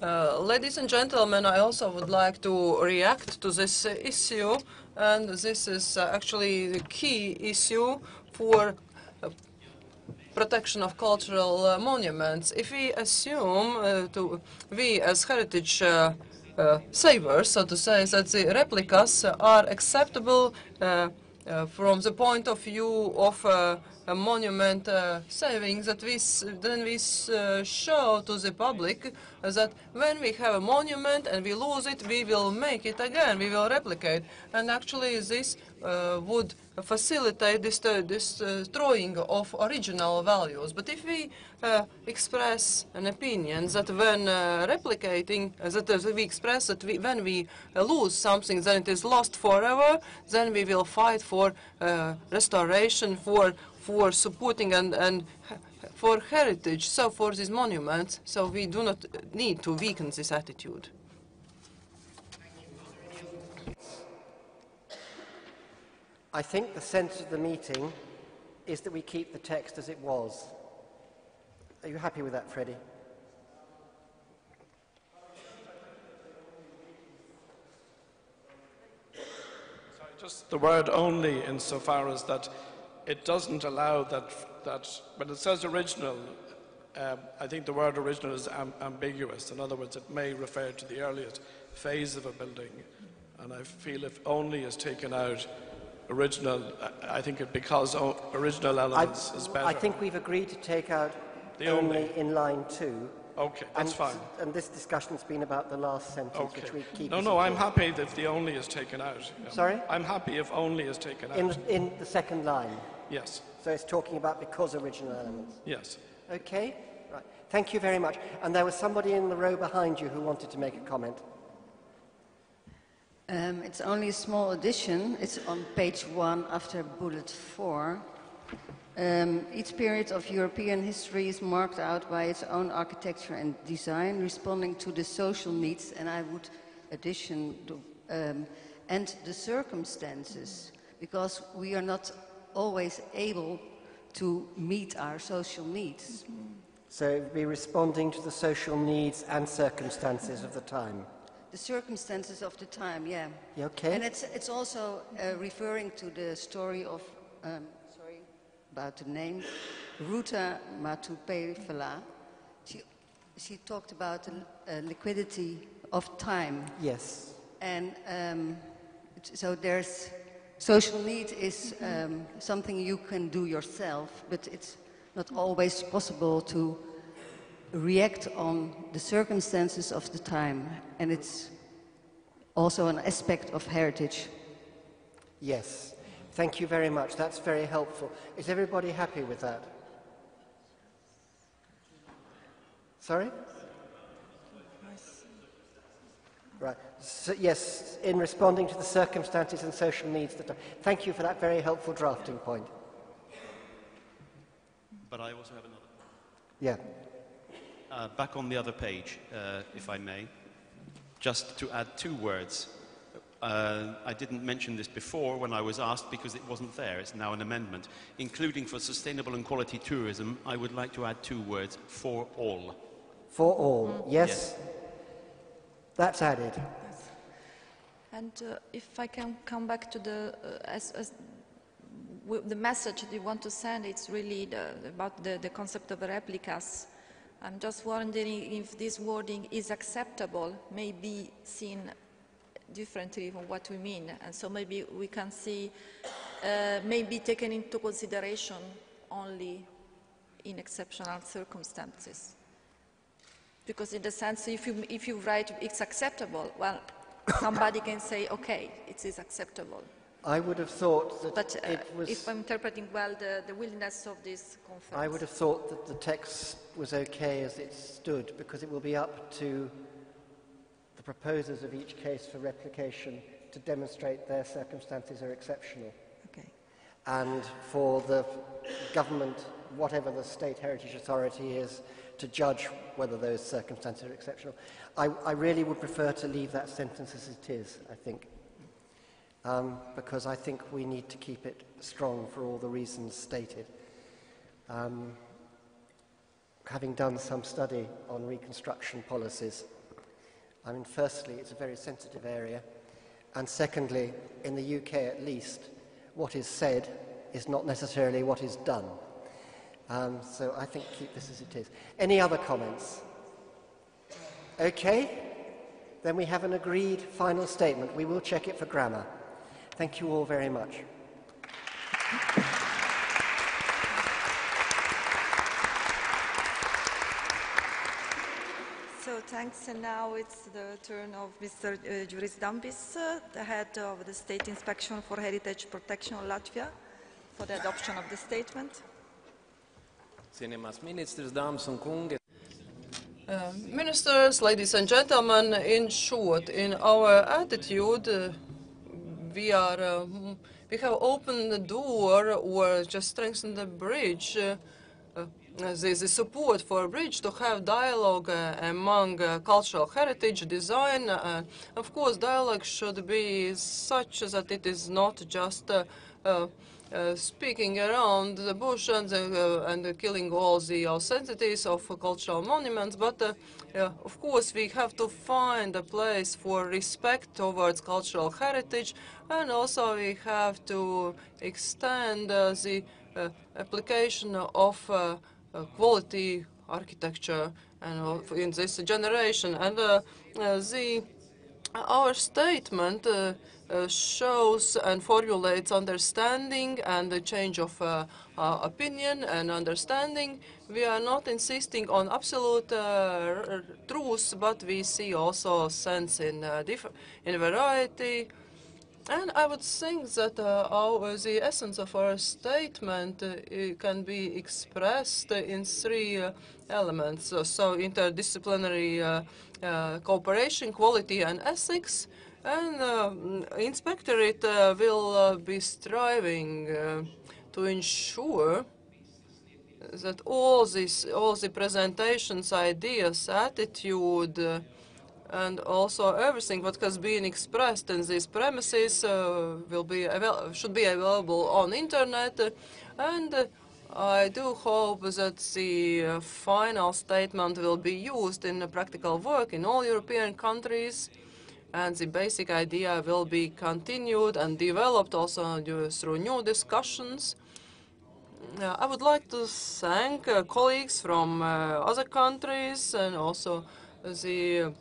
uh, ladies and gentlemen, I also would like to react to this uh, issue, and this is uh, actually the key issue for uh, protection of cultural uh, monuments. If we assume to we as heritage savers, so to say, that the replicas are acceptable from the point of view of a monument uh, savings that we then we uh, show to the public that when we have a monument and we lose it, we will make it again, we will replicate. And actually this uh, would facilitate this, uh, uh, drawing of original values. But if we uh, express an opinion that when replicating, that we express that we, when we lose something, then it is lost forever, then we will fight for restoration, for for supporting and, and for heritage, so for these monuments, so we do not need to weaken this attitude. I think the sense of the meeting is that we keep the text as it was. Are you happy with that, Freddie? Sorry, just the word only insofar as that it doesn't allow that, that when it says original, um, I think the word original is am ambiguous. In other words, it may refer to the earliest phase of a building. And I feel if only is taken out, original, I think it because original elements I, is better. I think we've agreed to take out the only, only in line two. Okay, that's and, fine. And this discussion's been about the last sentence, okay. which we keep. No, no, I'm happy if the only is taken out. Sorry? I'm happy if only is taken out. In, in the second line? Yes. So it's talking about because original elements? Yes. Okay, right. Thank you very much. And there was somebody in the row behind you who wanted to make a comment. Um, it's only a small addition. It's on page one after bullet four. Um, each period of European history is marked out by its own architecture and design, responding to the social needs, and I would addition to, um, and the circumstances, because we are not always able to meet our social needs. So be responding to the social needs and circumstances of the time. The circumstances of the time, yeah. You okay? And it's, it's also uh, referring to the story of, um, sorry about the name, Ruta Matupefela. She, she talked about the uh, liquidity of time. Yes. And um, so there's Social need is um, something you can do yourself, but it's not always possible to react on the circumstances of the time. And it's also an aspect of heritage. Yes. Thank you very much. That's very helpful. Is everybody happy with that? Sorry? Right. So, yes, in responding to the circumstances and social needs. That Thank you for that very helpful drafting point. But I also have another. Yeah. Uh, back on the other page, uh, if I may, just to add two words. Uh, I didn't mention this before when I was asked because it wasn't there. It's now an amendment. Including for sustainable and quality tourism, I would like to add two words for all. For all, yes. yes. That's added. And uh, if I can come back to the, uh, as, as the message that you want to send, it's really the, about the, the concept of replicas. I'm just wondering if this wording is acceptable, may be seen differently from what we mean. And so maybe we can see, uh, maybe taken into consideration only in exceptional circumstances. Because in the sense, if you, if you write it's acceptable, well, somebody can say, okay, it is acceptable. I would have thought that but, uh, it was... If I'm interpreting well the, the willingness of this conference. I would have thought that the text was okay as it stood, because it will be up to the proposers of each case for replication to demonstrate their circumstances are exceptional. Okay. And for the government, whatever the state heritage authority is, to judge whether those circumstances are exceptional. I, I really would prefer to leave that sentence as it is, I think, um, because I think we need to keep it strong for all the reasons stated. Um, having done some study on reconstruction policies, I mean, firstly, it's a very sensitive area, and secondly, in the UK at least, what is said is not necessarily what is done. Um, so I think keep this as it is. Any other comments? Okay, then we have an agreed final statement. We will check it for grammar. Thank you all very much. So thanks, and now it's the turn of Mr. Uh, Juris Dambis, uh, the head of the State Inspection for Heritage Protection of Latvia, for the adoption of the statement. Cienījamās ministrs, dāmas un kungi, Uh, ministers, ladies and gentlemen, in short, in our attitude, uh, we are uh, we have opened the door or just strengthened the bridge. Uh, uh, there is support for a bridge to have dialogue uh, among cultural heritage design. of course, dialogue should be such that it is not just uh, speaking around the bush and, uh, and killing all the authenticities of cultural monuments, but uh, of course we have to find a place for respect towards cultural heritage, and also we have to extend uh, the uh, application of quality architecture and in this generation. And the our statement uh, shows and formulates understanding and the change of uh, uh, opinion and understanding. We are not insisting on absolute truth, but we see also sense in, in variety. And I would think that uh, our, the essence of our statement uh, can be expressed in three uh, elements. So, interdisciplinary cooperation, quality, and ethics. And uh, inspectorate uh, will uh, be striving uh, to ensure that all these, all the presentations, ideas, attitude, uh, and also everything what has been expressed in these premises uh, will be should be available on internet. and I do hope that the final statement will be used in practical work in all European countries and the basic idea will be continued and developed also through new discussions. Uh, I would like to thank uh, colleagues from uh, other countries and also the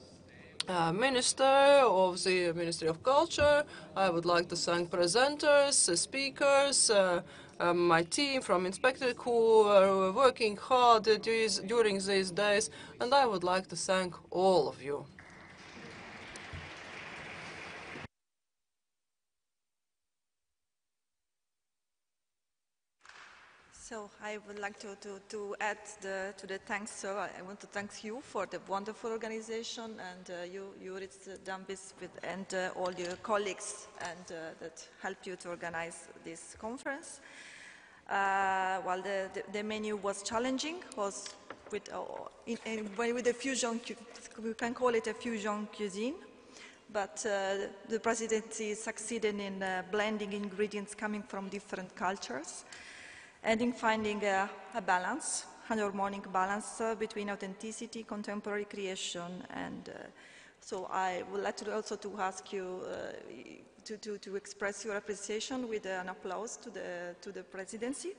uh, Minister of the Ministry of Culture. I would like to thank presenters, speakers, uh, uh, my team from Inspector who are working hard during these days, and I would like to thank all of you. So I would like to, to, to add the, to the thanks. So I, want to thank you for the wonderful organization and uh, you, Juris Dambis, and uh, all your colleagues and uh, that helped you to organize this conference. Uh, while the, the, the, menu was challenging, was with, uh, in, in, with a fusion, we can call it a fusion cuisine, but uh, the presidency succeeded in blending ingredients coming from different cultures and in finding a, a balance, an harmonic balance uh, between authenticity, contemporary creation, and uh, so I would like to also to ask you uh, to, to, to, express your appreciation with an applause to the, to the presidency,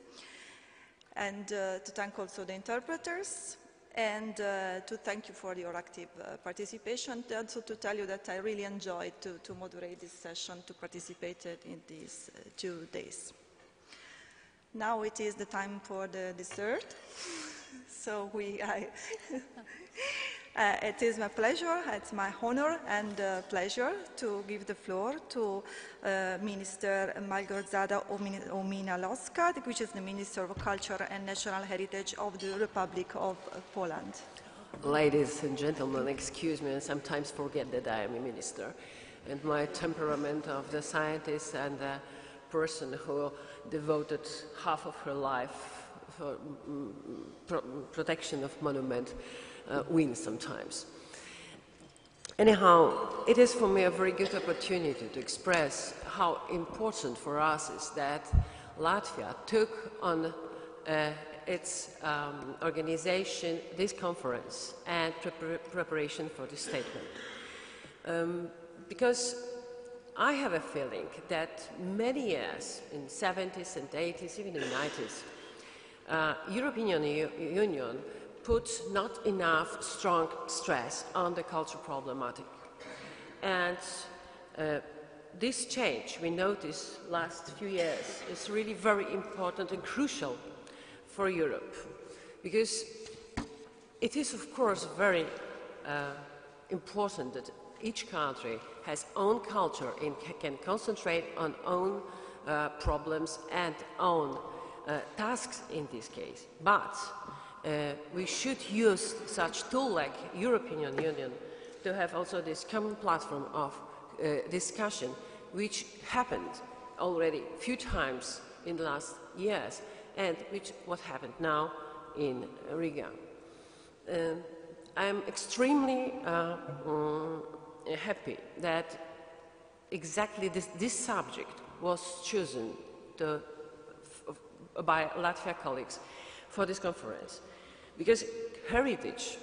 and uh, to thank also the interpreters, and uh, to thank you for your active uh, participation, and also to tell you that I really enjoyed to, to moderate this session, to participate in these two days. Now it is the time for the dessert. so we, I, uh, it is my pleasure, it's my honor and uh, pleasure to give the floor to uh, Minister Małgorzata Omilanowska, which is the Minister of Culture and National Heritage of the Republic of Poland. Ladies and gentlemen, excuse me, I sometimes forget that I am a minister. And my temperament of the scientist and the person who devoted half of her life for mm, pro protection of monument uh, wins sometimes. Anyhow, it is for me a very good opportunity to express how important for us is that Latvia took on uh, its um, organization this conference and pre preparation for the statement. Um, because I have a feeling that many years, in 70s and 80s, even in 90s, uh, European U Union put not enough strong stress on the culture problematic. And uh, this change we noticed last few years is really very important and crucial for Europe because it is of course very uh, important that each country has own culture and can concentrate on own uh, problems and own uh, tasks in this case. But uh, we should use such tool like European Union to have also this common platform of uh, discussion, which happened already a few times in the last years, and which what happened now in Riga. Um, I'm extremely uh, um, happy that exactly this, this subject was chosen to, by Latvia colleagues for this conference. Because heritage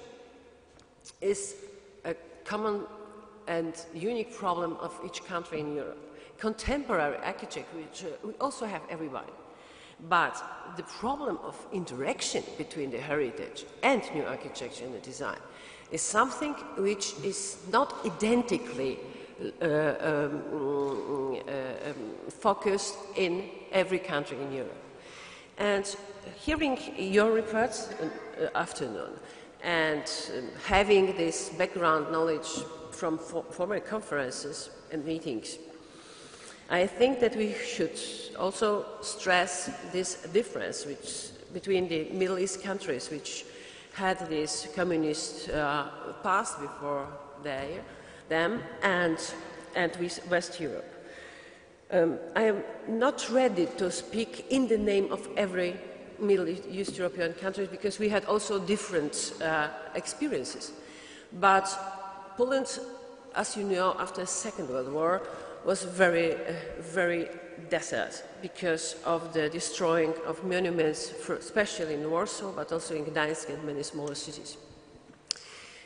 is a common and unique problem of each country in Europe. Contemporary architecture, which uh, we also have everybody. But the problem of interaction between the heritage and new architecture and the design is something which is not identically uh, um, uh, um, focused in every country in Europe. And hearing your reports uh, afternoon and um, having this background knowledge from for former conferences and meetings, I think that we should also stress this difference which, between the Middle East countries, which had this communist uh, past before they, them and, and West Europe. Um, I am not ready to speak in the name of every Middle East European country because we had also different uh, experiences. But Poland, as you know, after the Second World War, was very, uh, very desert because of the destroying of monuments, for, especially in Warsaw, but also in Gdańsk and many smaller cities.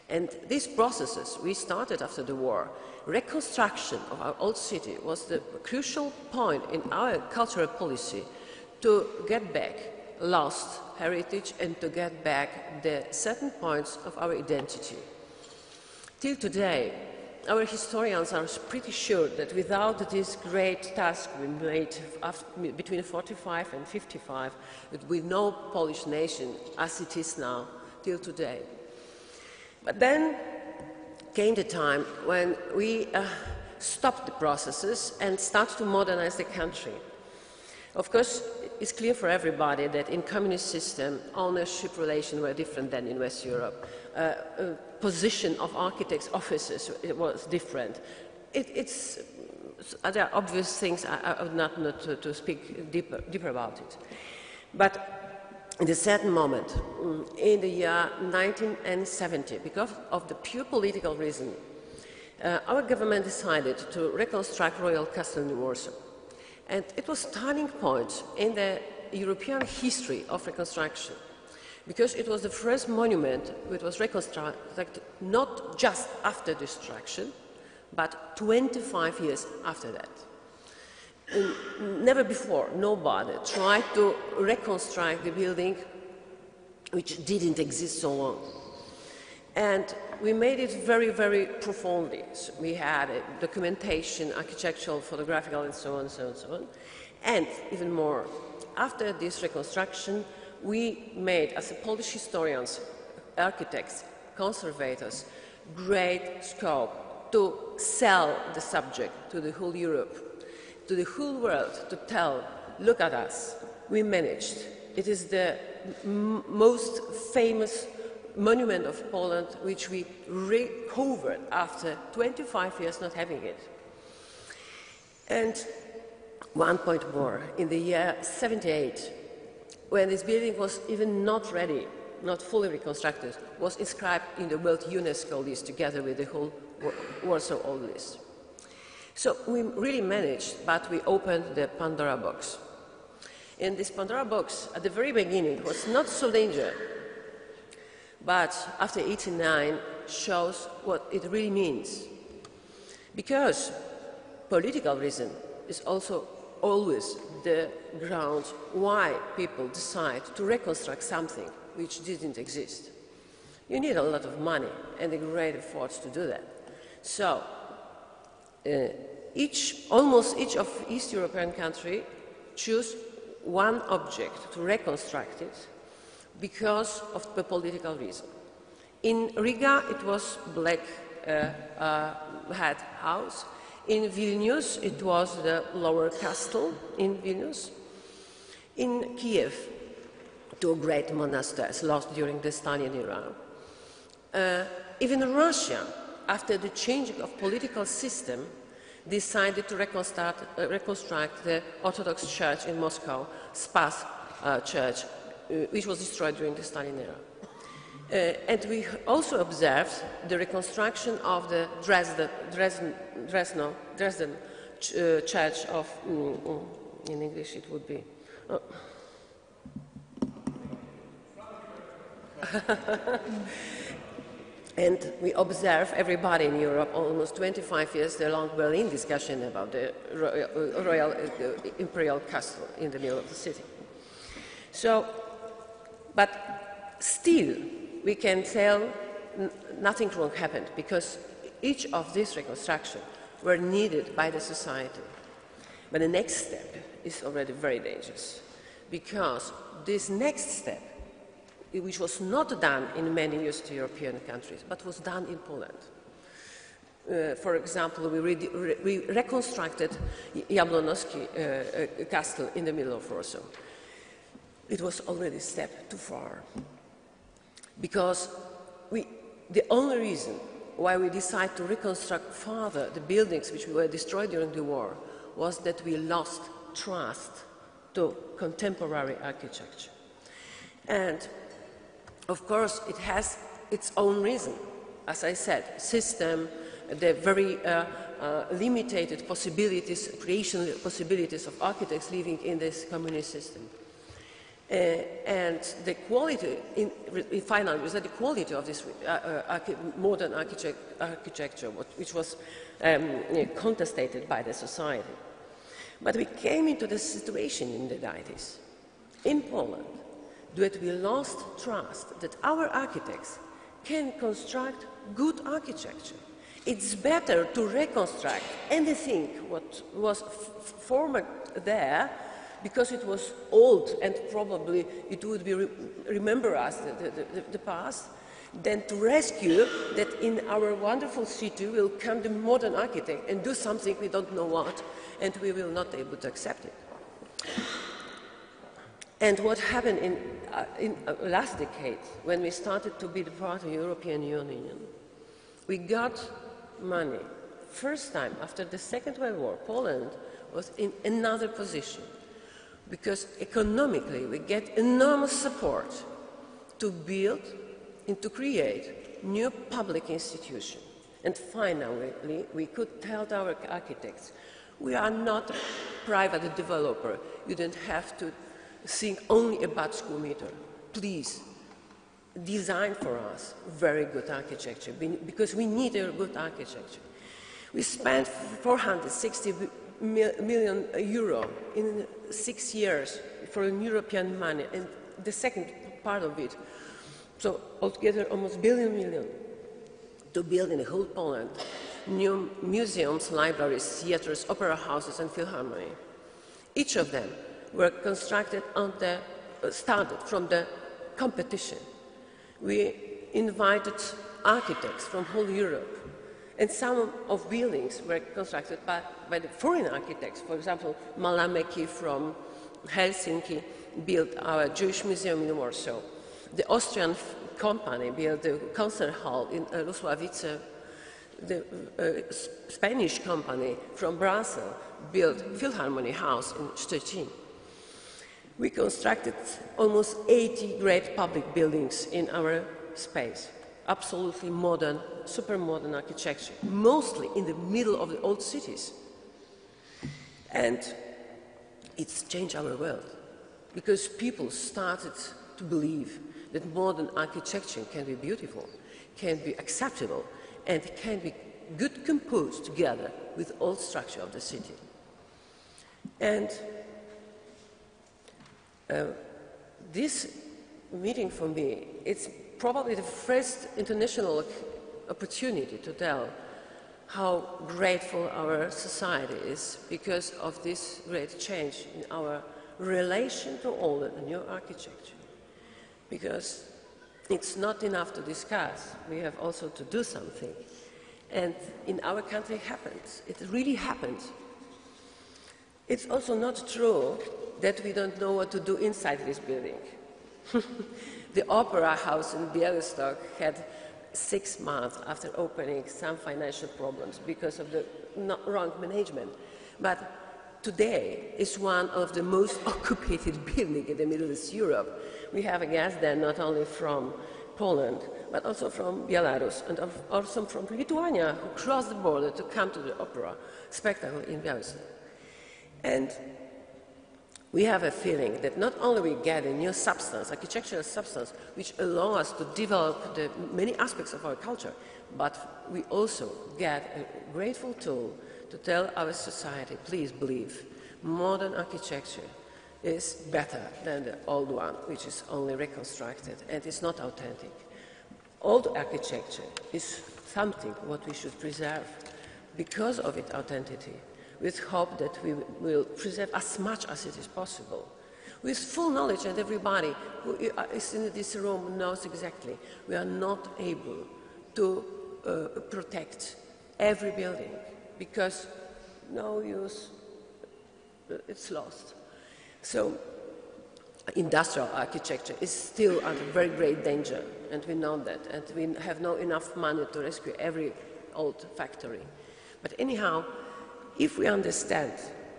And these processes we started after the war. Reconstruction of our old city was the crucial point in our cultural policy to get back lost heritage and to get back the certain points of our identity. Till today, our historians are pretty sure that without this great task we made after, between 45 and 55, that with no Polish nation as it is now till today. But then came the time when we uh, stopped the processes and started to modernize the country. Of course, it's clear for everybody that in communist system, ownership relations were different than in West Europe. Uh, uh, position of architects' offices it was different. It, it's, there are obvious things I, I would not know to, to speak deeper, deeper about it. But in a certain moment, mm, in the year 1970, because of the pure political reason, uh, our government decided to reconstruct Royal Castle in Warsaw. And it was a turning point in the European history of reconstruction because it was the first monument which was reconstructed not just after destruction, but 25 years after that. And never before, nobody tried to reconstruct the building which didn't exist so long. And we made it very, very profoundly. So we had documentation, architectural, photographical, and so on, and so on, and so on. And even more, after this reconstruction, we made, as Polish historians, architects, conservators, great scope to sell the subject to the whole Europe, to the whole world, to tell, look at us, we managed. It is the most famous monument of Poland, which we recovered after 25 years not having it. And one point more, in the year 78, when this building was even not ready, not fully reconstructed, was inscribed in the World UNESCO list together with the whole Warsaw Old List. So we really managed, but we opened the Pandora box. And this Pandora box, at the very beginning, was not so dangerous but after 89 shows what it really means. Because political reason is also always the ground why people decide to reconstruct something which didn't exist. You need a lot of money and a great effort to do that. So, uh, each, almost each of East European countries choose one object to reconstruct it because of the political reason. In Riga, it was Black uh, uh, Hat House. In Vilnius, it was the Lower Castle in Vilnius. In Kiev, two great monasteries lost during the Stalin era. Uh, even Russia, after the changing of political system, decided to reconstruct, uh, reconstruct the Orthodox Church in Moscow, Spas uh, Church, uh, which was destroyed during the Stalin era. Uh, and we also observed the reconstruction of the Dresden, Dresden, Dresden, Dresden ch uh, church of, mm, mm, in English it would be. Oh. and we observe everybody in Europe, almost 25 years the long Berlin discussion about the royal, royal uh, imperial castle in the middle of the city. So but still, we can tell nothing wrong happened because each of these reconstructions were needed by the society. But the next step is already very dangerous because this next step, which was not done in many East European countries, but was done in Poland. Uh, for example, we, re re we reconstructed Jablonowski uh, uh, Castle in the middle of Warsaw it was already a step too far. Because we, the only reason why we decided to reconstruct further the buildings which were destroyed during the war was that we lost trust to contemporary architecture. And of course, it has its own reason. As I said, system, the very uh, uh, limited possibilities, creation possibilities of architects living in this communist system. Uh, and the quality, in, in final result, the quality of this uh, uh, modern architect, architecture, which was um, contested by the society. But we came into the situation in the 90s, in Poland, that we lost trust that our architects can construct good architecture. It's better to reconstruct anything what was former there because it was old and probably it would be re remember us, the, the, the, past, than to rescue that in our wonderful city will come the modern architect and do something we don't know what, and we will not be able to accept it. And what happened in, uh, in uh, last decade, when we started to be the part of the European Union, we got money. First time after the Second World War, Poland was in another position because economically we get enormous support to build and to create new public institutions. And finally, we could tell our architects, we are not a private developer. You don't have to think only about square meter. Please, design for us very good architecture because we need a good architecture. We spent 460 million euro in six years for European money, and the second part of it, so altogether almost billion million, to build in the whole Poland new museums, libraries, theaters, opera houses, and philharmony. Each of them were constructed on the, uh, started from the competition. We invited architects from whole Europe, and some of buildings were constructed by, by the foreign architects. For example, Mahlamäki from Helsinki built our Jewish museum in Warsaw. The Austrian company built the concert hall in uh, Lusławice. The uh, Spanish company from Brussels built Philharmony House in Szczecin. We constructed almost 80 great public buildings in our space, absolutely modern, super modern architecture, mostly in the middle of the old cities. And it's changed our world because people started to believe that modern architecture can be beautiful, can be acceptable, and can be good composed together with old structure of the city. And uh, this meeting for me, it's probably the first international opportunity to tell how grateful our society is because of this great change in our relation to all the new architecture. Because it's not enough to discuss, we have also to do something. And in our country it happens, it really happens. It's also not true that we don't know what to do inside this building. the Opera House in Białystok had six months after opening some financial problems because of the wrong management. But today is one of the most occupied buildings in the Middle East Europe. We have guests there not only from Poland, but also from Belarus and also from Lithuania who crossed the border to come to the opera spectacle in Białystok. And we have a feeling that not only we get a new substance, architectural substance, which allow us to develop the many aspects of our culture, but we also get a grateful tool to tell our society, please believe, modern architecture is better than the old one, which is only reconstructed and is not authentic. Old architecture is something what we should preserve because of its authenticity with hope that we will preserve as much as it is possible. With full knowledge, and everybody who is in this room knows exactly, we are not able to uh, protect every building because no use, uh, it's lost. So industrial architecture is still under very great danger, and we know that, and we have not enough money to rescue every old factory. But anyhow, if we understand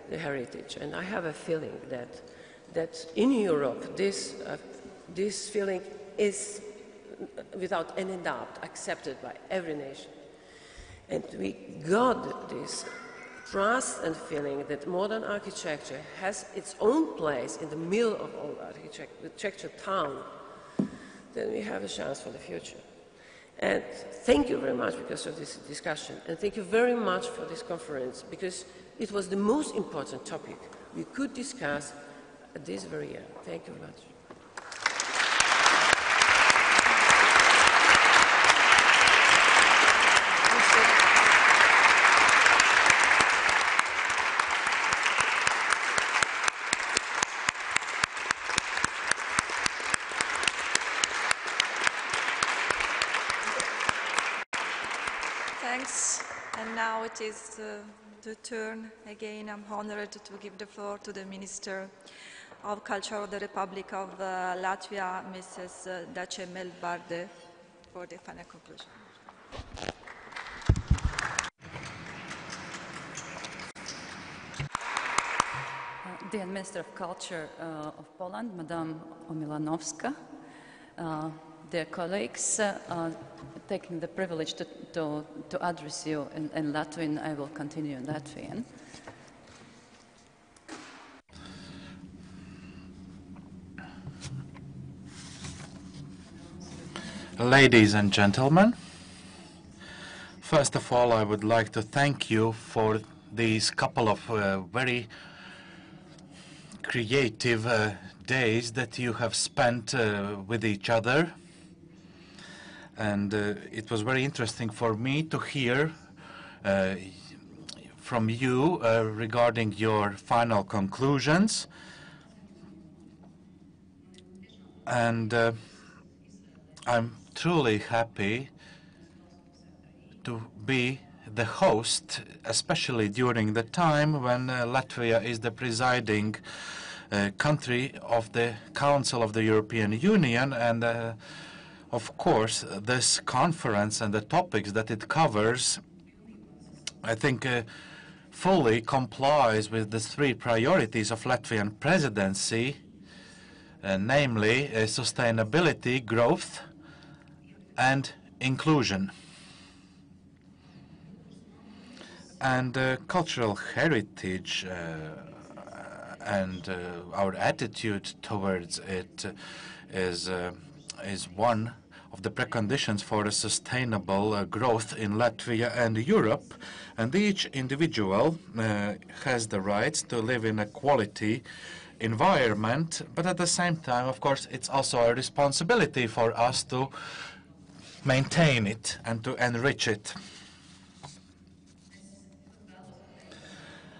the heritage, and I have a feeling that, that in Europe this, uh, this feeling is, without any doubt, accepted by every nation. And we got this trust and feeling that modern architecture has its own place in the middle of old architecture town, then we have a chance for the future. And thank you very much because of this discussion. And thank you very much for this conference because it was the most important topic we could discuss at this very year. Thank you very much. it is uh, the turn again. I'm honored to give the floor to the Minister of Culture of the Republic of uh, Latvia, Mrs. uh, Dace Melbārde, for the final conclusion. Uh, Dear Minister of Culture uh, of Poland, Madame Omilanowska, uh, dear colleagues, uh, taking the privilege to, to, to address you in, in Latvian, I will continue in Latvian. Ladies and gentlemen, first of all, I would like to thank you for these couple of uh, very creative uh, days that you have spent uh, with each other. And uh, it was very interesting for me to hear uh, from you uh, regarding your final conclusions. And I'm truly happy to be the host, especially during the time when uh, Latvia is the presiding uh, country of the Council of the European Union. And uh, of course, this conference and the topics that it covers, I think, uh, fully complies with the three priorities of Latvian presidency, uh, namely uh, sustainability, growth, and inclusion. And uh, cultural heritage uh, and uh, our attitude towards it is, is one of the preconditions for a sustainable uh, growth in Latvia and Europe. And each individual uh, has the right to live in a quality environment, but at the same time, of course, it's also a responsibility for us to maintain it and to enrich it.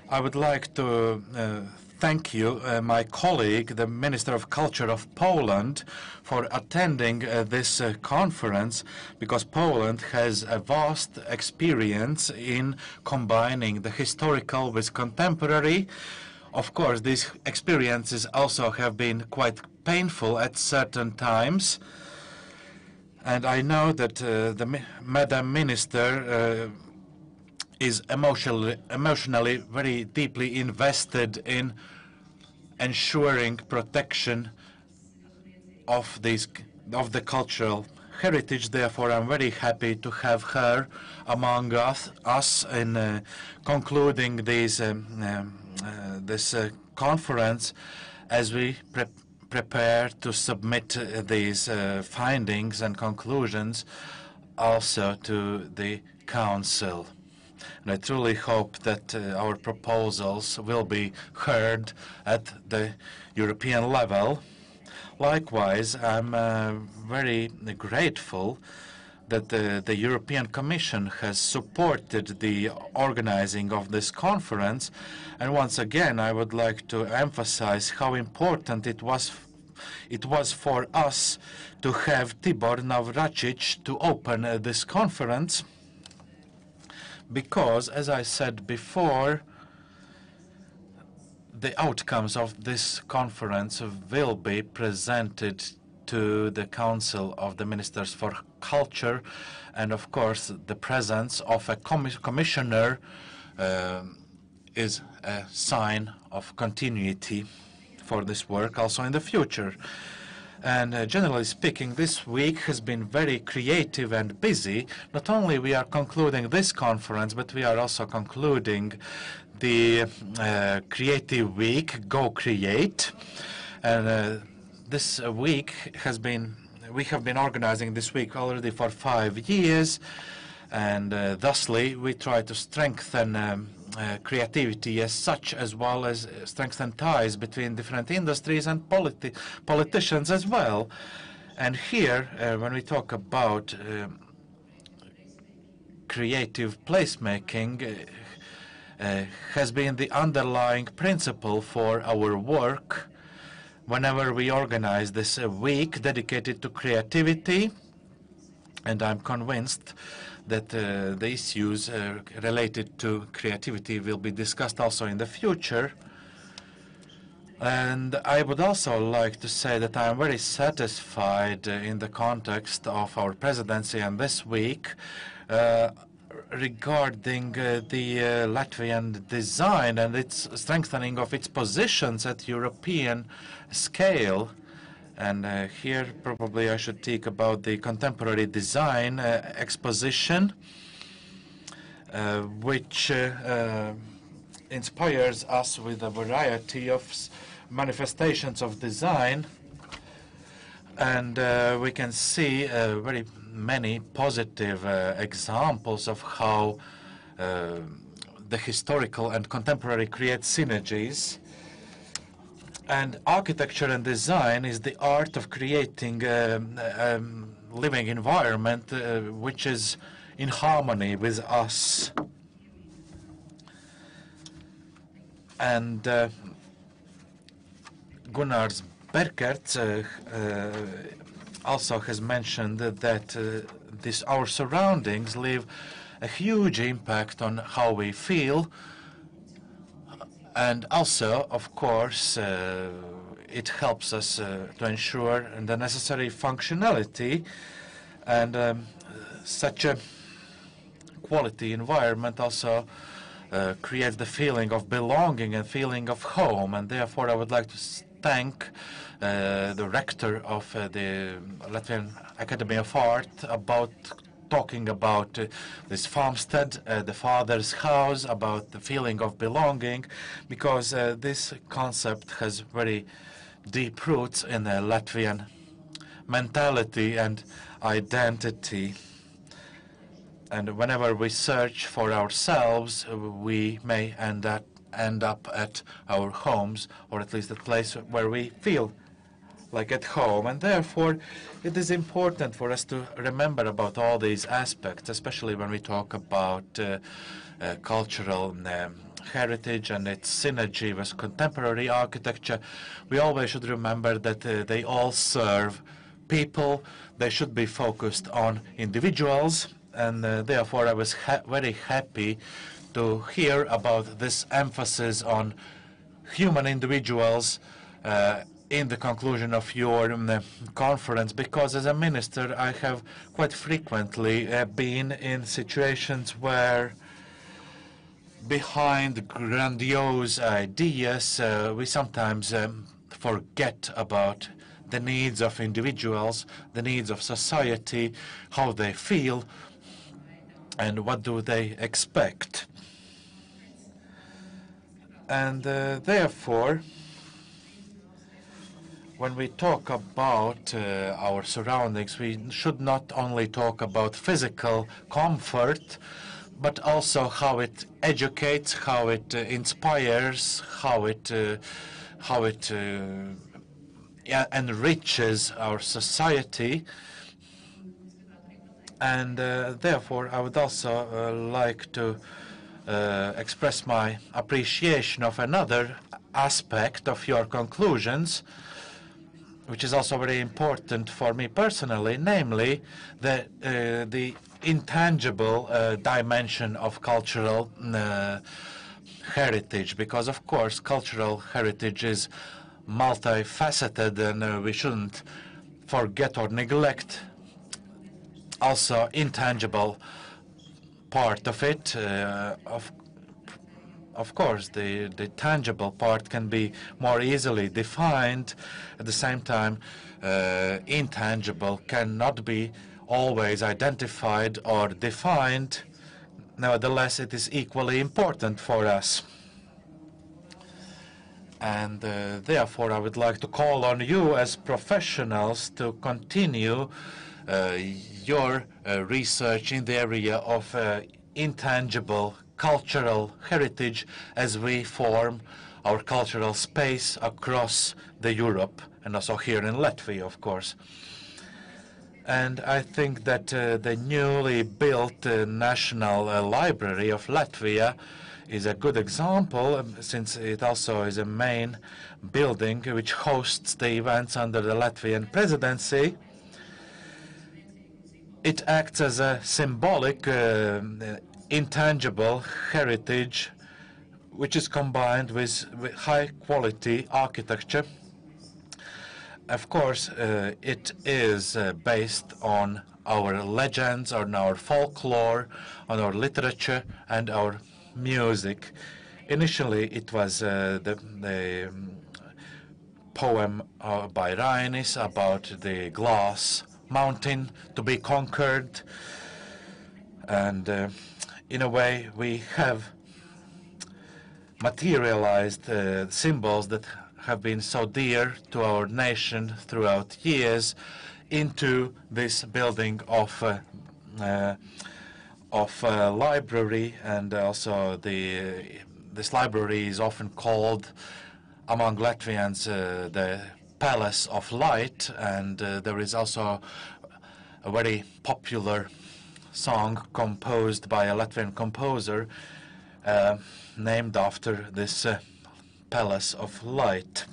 I would like to uh, thank you, uh, my colleague, the Minister of Culture of Poland, for attending uh, this uh, conference because Poland has a vast experience in combining the historical with contemporary. Of course, these experiences also have been quite painful at certain times. And I know that uh, the Madam Minister uh, is emotionally, emotionally very deeply invested in ensuring protection of these of the cultural heritage. Therefore, I'm very happy to have her among us, us in uh, concluding these, um, um, uh, this uh, conference as we pre prepare to submit uh, these uh, findings and conclusions also to the Council. And I truly hope that uh, our proposals will be heard at the European level. Likewise, I'm uh, very grateful that uh, the European Commission has supported the organizing of this conference. And once again, I would like to emphasize how important it was it was for us to have Tibor Navracsics to open uh, this conference because, as I said before, the outcomes of this conference will be presented to the Council of the Ministers for Culture, and of course, the presence of a commissioner uh, is a sign of continuity for this work also in the future. And uh, generally speaking, this week has been very creative and busy. Not only we are concluding this conference, but we are also concluding the uh, Creative Week, Go Create. And uh, this week has been, we have been organizing this week already for five years. And uh, thusly, we try to strengthen um, uh, creativity as such, as well as uh, strengthen ties between different industries and politi politicians as well. And here, uh, when we talk about um, creative placemaking, uh, uh, has been the underlying principle for our work whenever we organize this week dedicated to creativity. And I'm convinced that uh, the issues uh, related to creativity will be discussed also in the future. And I would also like to say that I am very satisfied uh, in the context of our presidency and this week uh, regarding uh, the Latvian design and its strengthening of its positions at European scale. And uh, here probably I should talk about the contemporary design uh, exposition, uh, which uh, inspires us with a variety of manifestations of design. And uh, we can see uh, very many positive uh, examples of how uh, the historical and contemporary create synergies. And architecture and design is the art of creating a um, um, living environment uh, which is in harmony with us. And uh, Gunnar Birkerts uh, uh, also has mentioned that uh, this, our surroundings leave a huge impact on how we feel. And also, of course, uh, it helps us uh, to ensure the necessary functionality. And um, such a quality environment also uh, creates the feeling of belonging and feeling of home. And therefore, I would like to thank uh, the rector of uh, the Latvian Academy of Art about talking about uh, this farmstead, uh, the father's house, about the feeling of belonging, because uh, this concept has very deep roots in the Latvian mentality and identity. And whenever we search for ourselves, we may end up end up at our homes, or at least the place where we feel like at home. And therefore, it is important for us to remember about all these aspects, especially when we talk about uh, uh, cultural um, heritage and its synergy with contemporary architecture. We always should remember that uh, they all serve people. They should be focused on individuals. And uh, therefore, I was ha very happy to hear about this emphasis on human individuals uh, in the conclusion of your um, conference because as a minister I have quite frequently uh, been in situations where behind grandiose ideas uh, we sometimes um, forget about the needs of individuals, the needs of society, how they feel, and what do they expect. And uh, therefore, when we talk about uh, our surroundings, we should not only talk about physical comfort, but also how it educates, how it uh, inspires, how it uh, how it uh, enriches our society. And uh, therefore, I would also uh, like to express my appreciation of another aspect of your conclusions, which is also very important for me personally, namely the, uh, the intangible uh, dimension of cultural uh, heritage, because of course cultural heritage is multifaceted and uh, we shouldn't forget or neglect also intangible part of it. Uh, of, of course, the, the tangible part can be more easily defined. At the same time, uh, intangible cannot be always identified or defined. Nevertheless, it is equally important for us. And uh, therefore, I would like to call on you as professionals to continue uh, your uh, research in the area of uh, intangible cultural heritage as we form our cultural space across the Europe and also here in Latvia, of course. And I think that uh, the newly built uh, National uh, Library of Latvia is a good example um, since it also is a main building which hosts the events under the Latvian presidency it acts as a symbolic, uh, intangible heritage which is combined with, with high quality architecture. Of course, uh, it is uh, based on our legends, on our folklore, on our literature, and our music. Initially, it was uh, the, the um, poem uh, by Rainis about the glass mountain to be conquered. And uh, in a way, we have materialized uh, symbols that have been so dear to our nation throughout years into this building of uh, uh, of uh, library and also the this library is often called among Latvians uh, the Palace of Light and uh, there is also a very popular song composed by a Latvian composer uh, named after this uh, Palace of Light.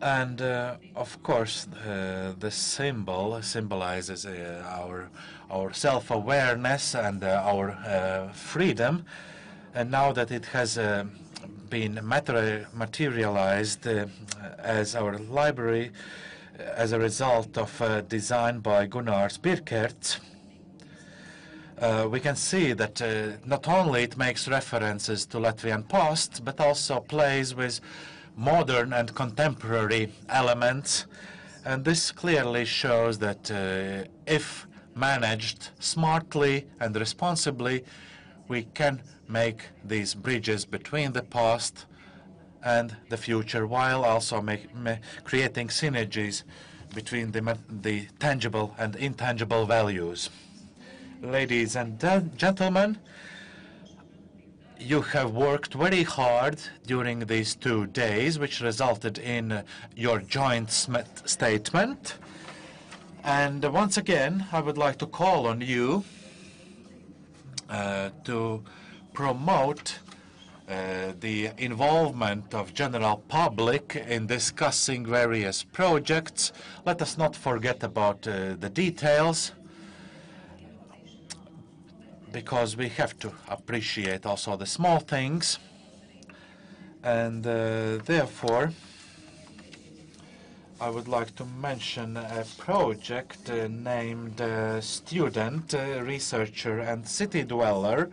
And uh, of course, uh, the symbol symbolizes uh, our our self-awareness and uh, our freedom. And now that it has been materi materialized as our library, as a result of a design by Gunnar Birkerts, uh, we can see that uh, not only it makes references to Latvian past, but also plays with modern and contemporary elements. And this clearly shows that uh, if managed smartly and responsibly, we can make these bridges between the past and the future, while also make, creating synergies between the, the tangible and intangible values. Ladies and gentlemen, you have worked very hard during these two days, which resulted in your joint statement. And once again, I would like to call on you uh, to promote uh, the involvement of general public in discussing various projects. Let us not forget about uh, the details because we have to appreciate also the small things. And uh, therefore, I would like to mention a project uh, named uh, Student, Researcher and City Dweller,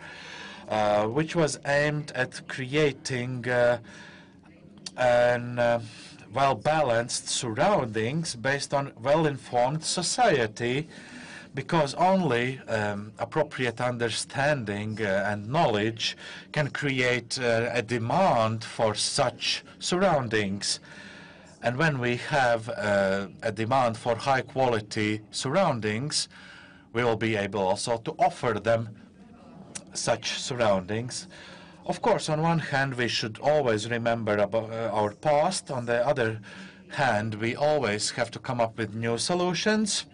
uh, which was aimed at creating uh, an well-balanced surroundings based on well-informed society because only um, appropriate understanding uh, and knowledge can create uh, a demand for such surroundings. And when we have uh, a demand for high quality surroundings, we will be able also to offer them such surroundings. Of course, on one hand, we should always remember about uh, our past. On the other hand, we always have to come up with new solutions.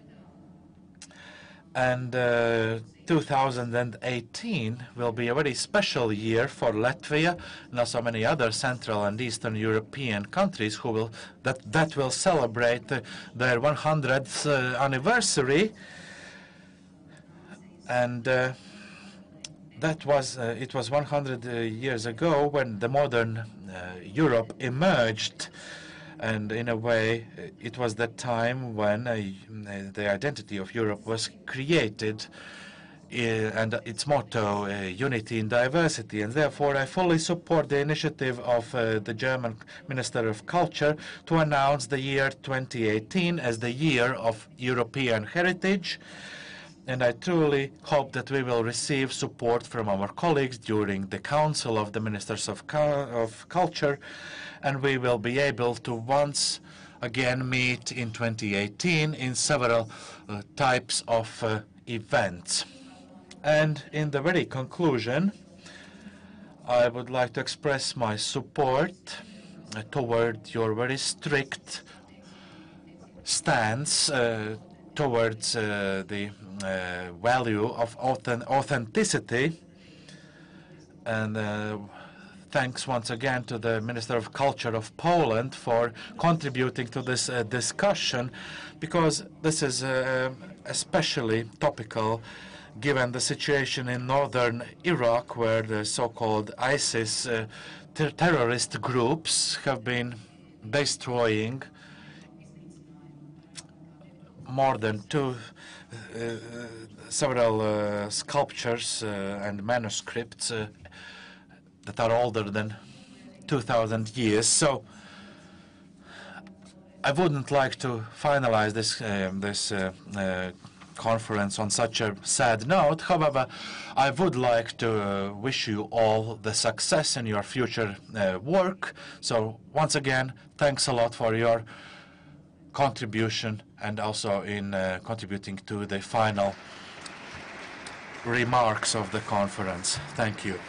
And uh, 2018 will be a very special year for Latvia and also many other Central and Eastern European countries who will that that will celebrate uh, their 100th uh, anniversary. And uh, that was uh, it was 100 uh, years ago when the modern Europe emerged and in a way, it was that time when uh, the identity of Europe was created uh, and its motto, uh, unity in diversity. And therefore, I fully support the initiative of uh, the German Minister of Culture to announce the year 2018 as the year of European heritage. And I truly hope that we will receive support from our colleagues during the Council of the Ministers of, of Culture and we will be able to once again meet in 2018 in several uh, types of uh, events. And in the very conclusion, I would like to express my support uh, toward your very strict stance uh, towards uh, the value of authenticity. And thanks once again to the Minister of Culture of Poland for contributing to this uh, discussion because this is uh, especially topical given the situation in northern Iraq, where the so-called ISIS uh, ter terrorist groups have been destroying more than two, uh, several uh, sculptures uh, and manuscripts uh, that are older than 2,000 years. So I wouldn't like to finalize this um, this uh, uh, conference on such a sad note. However, I would like to uh, wish you all the success in your future uh, work. So once again, thanks a lot for your contribution and also in uh, contributing to the final remarks of the conference. Thank you.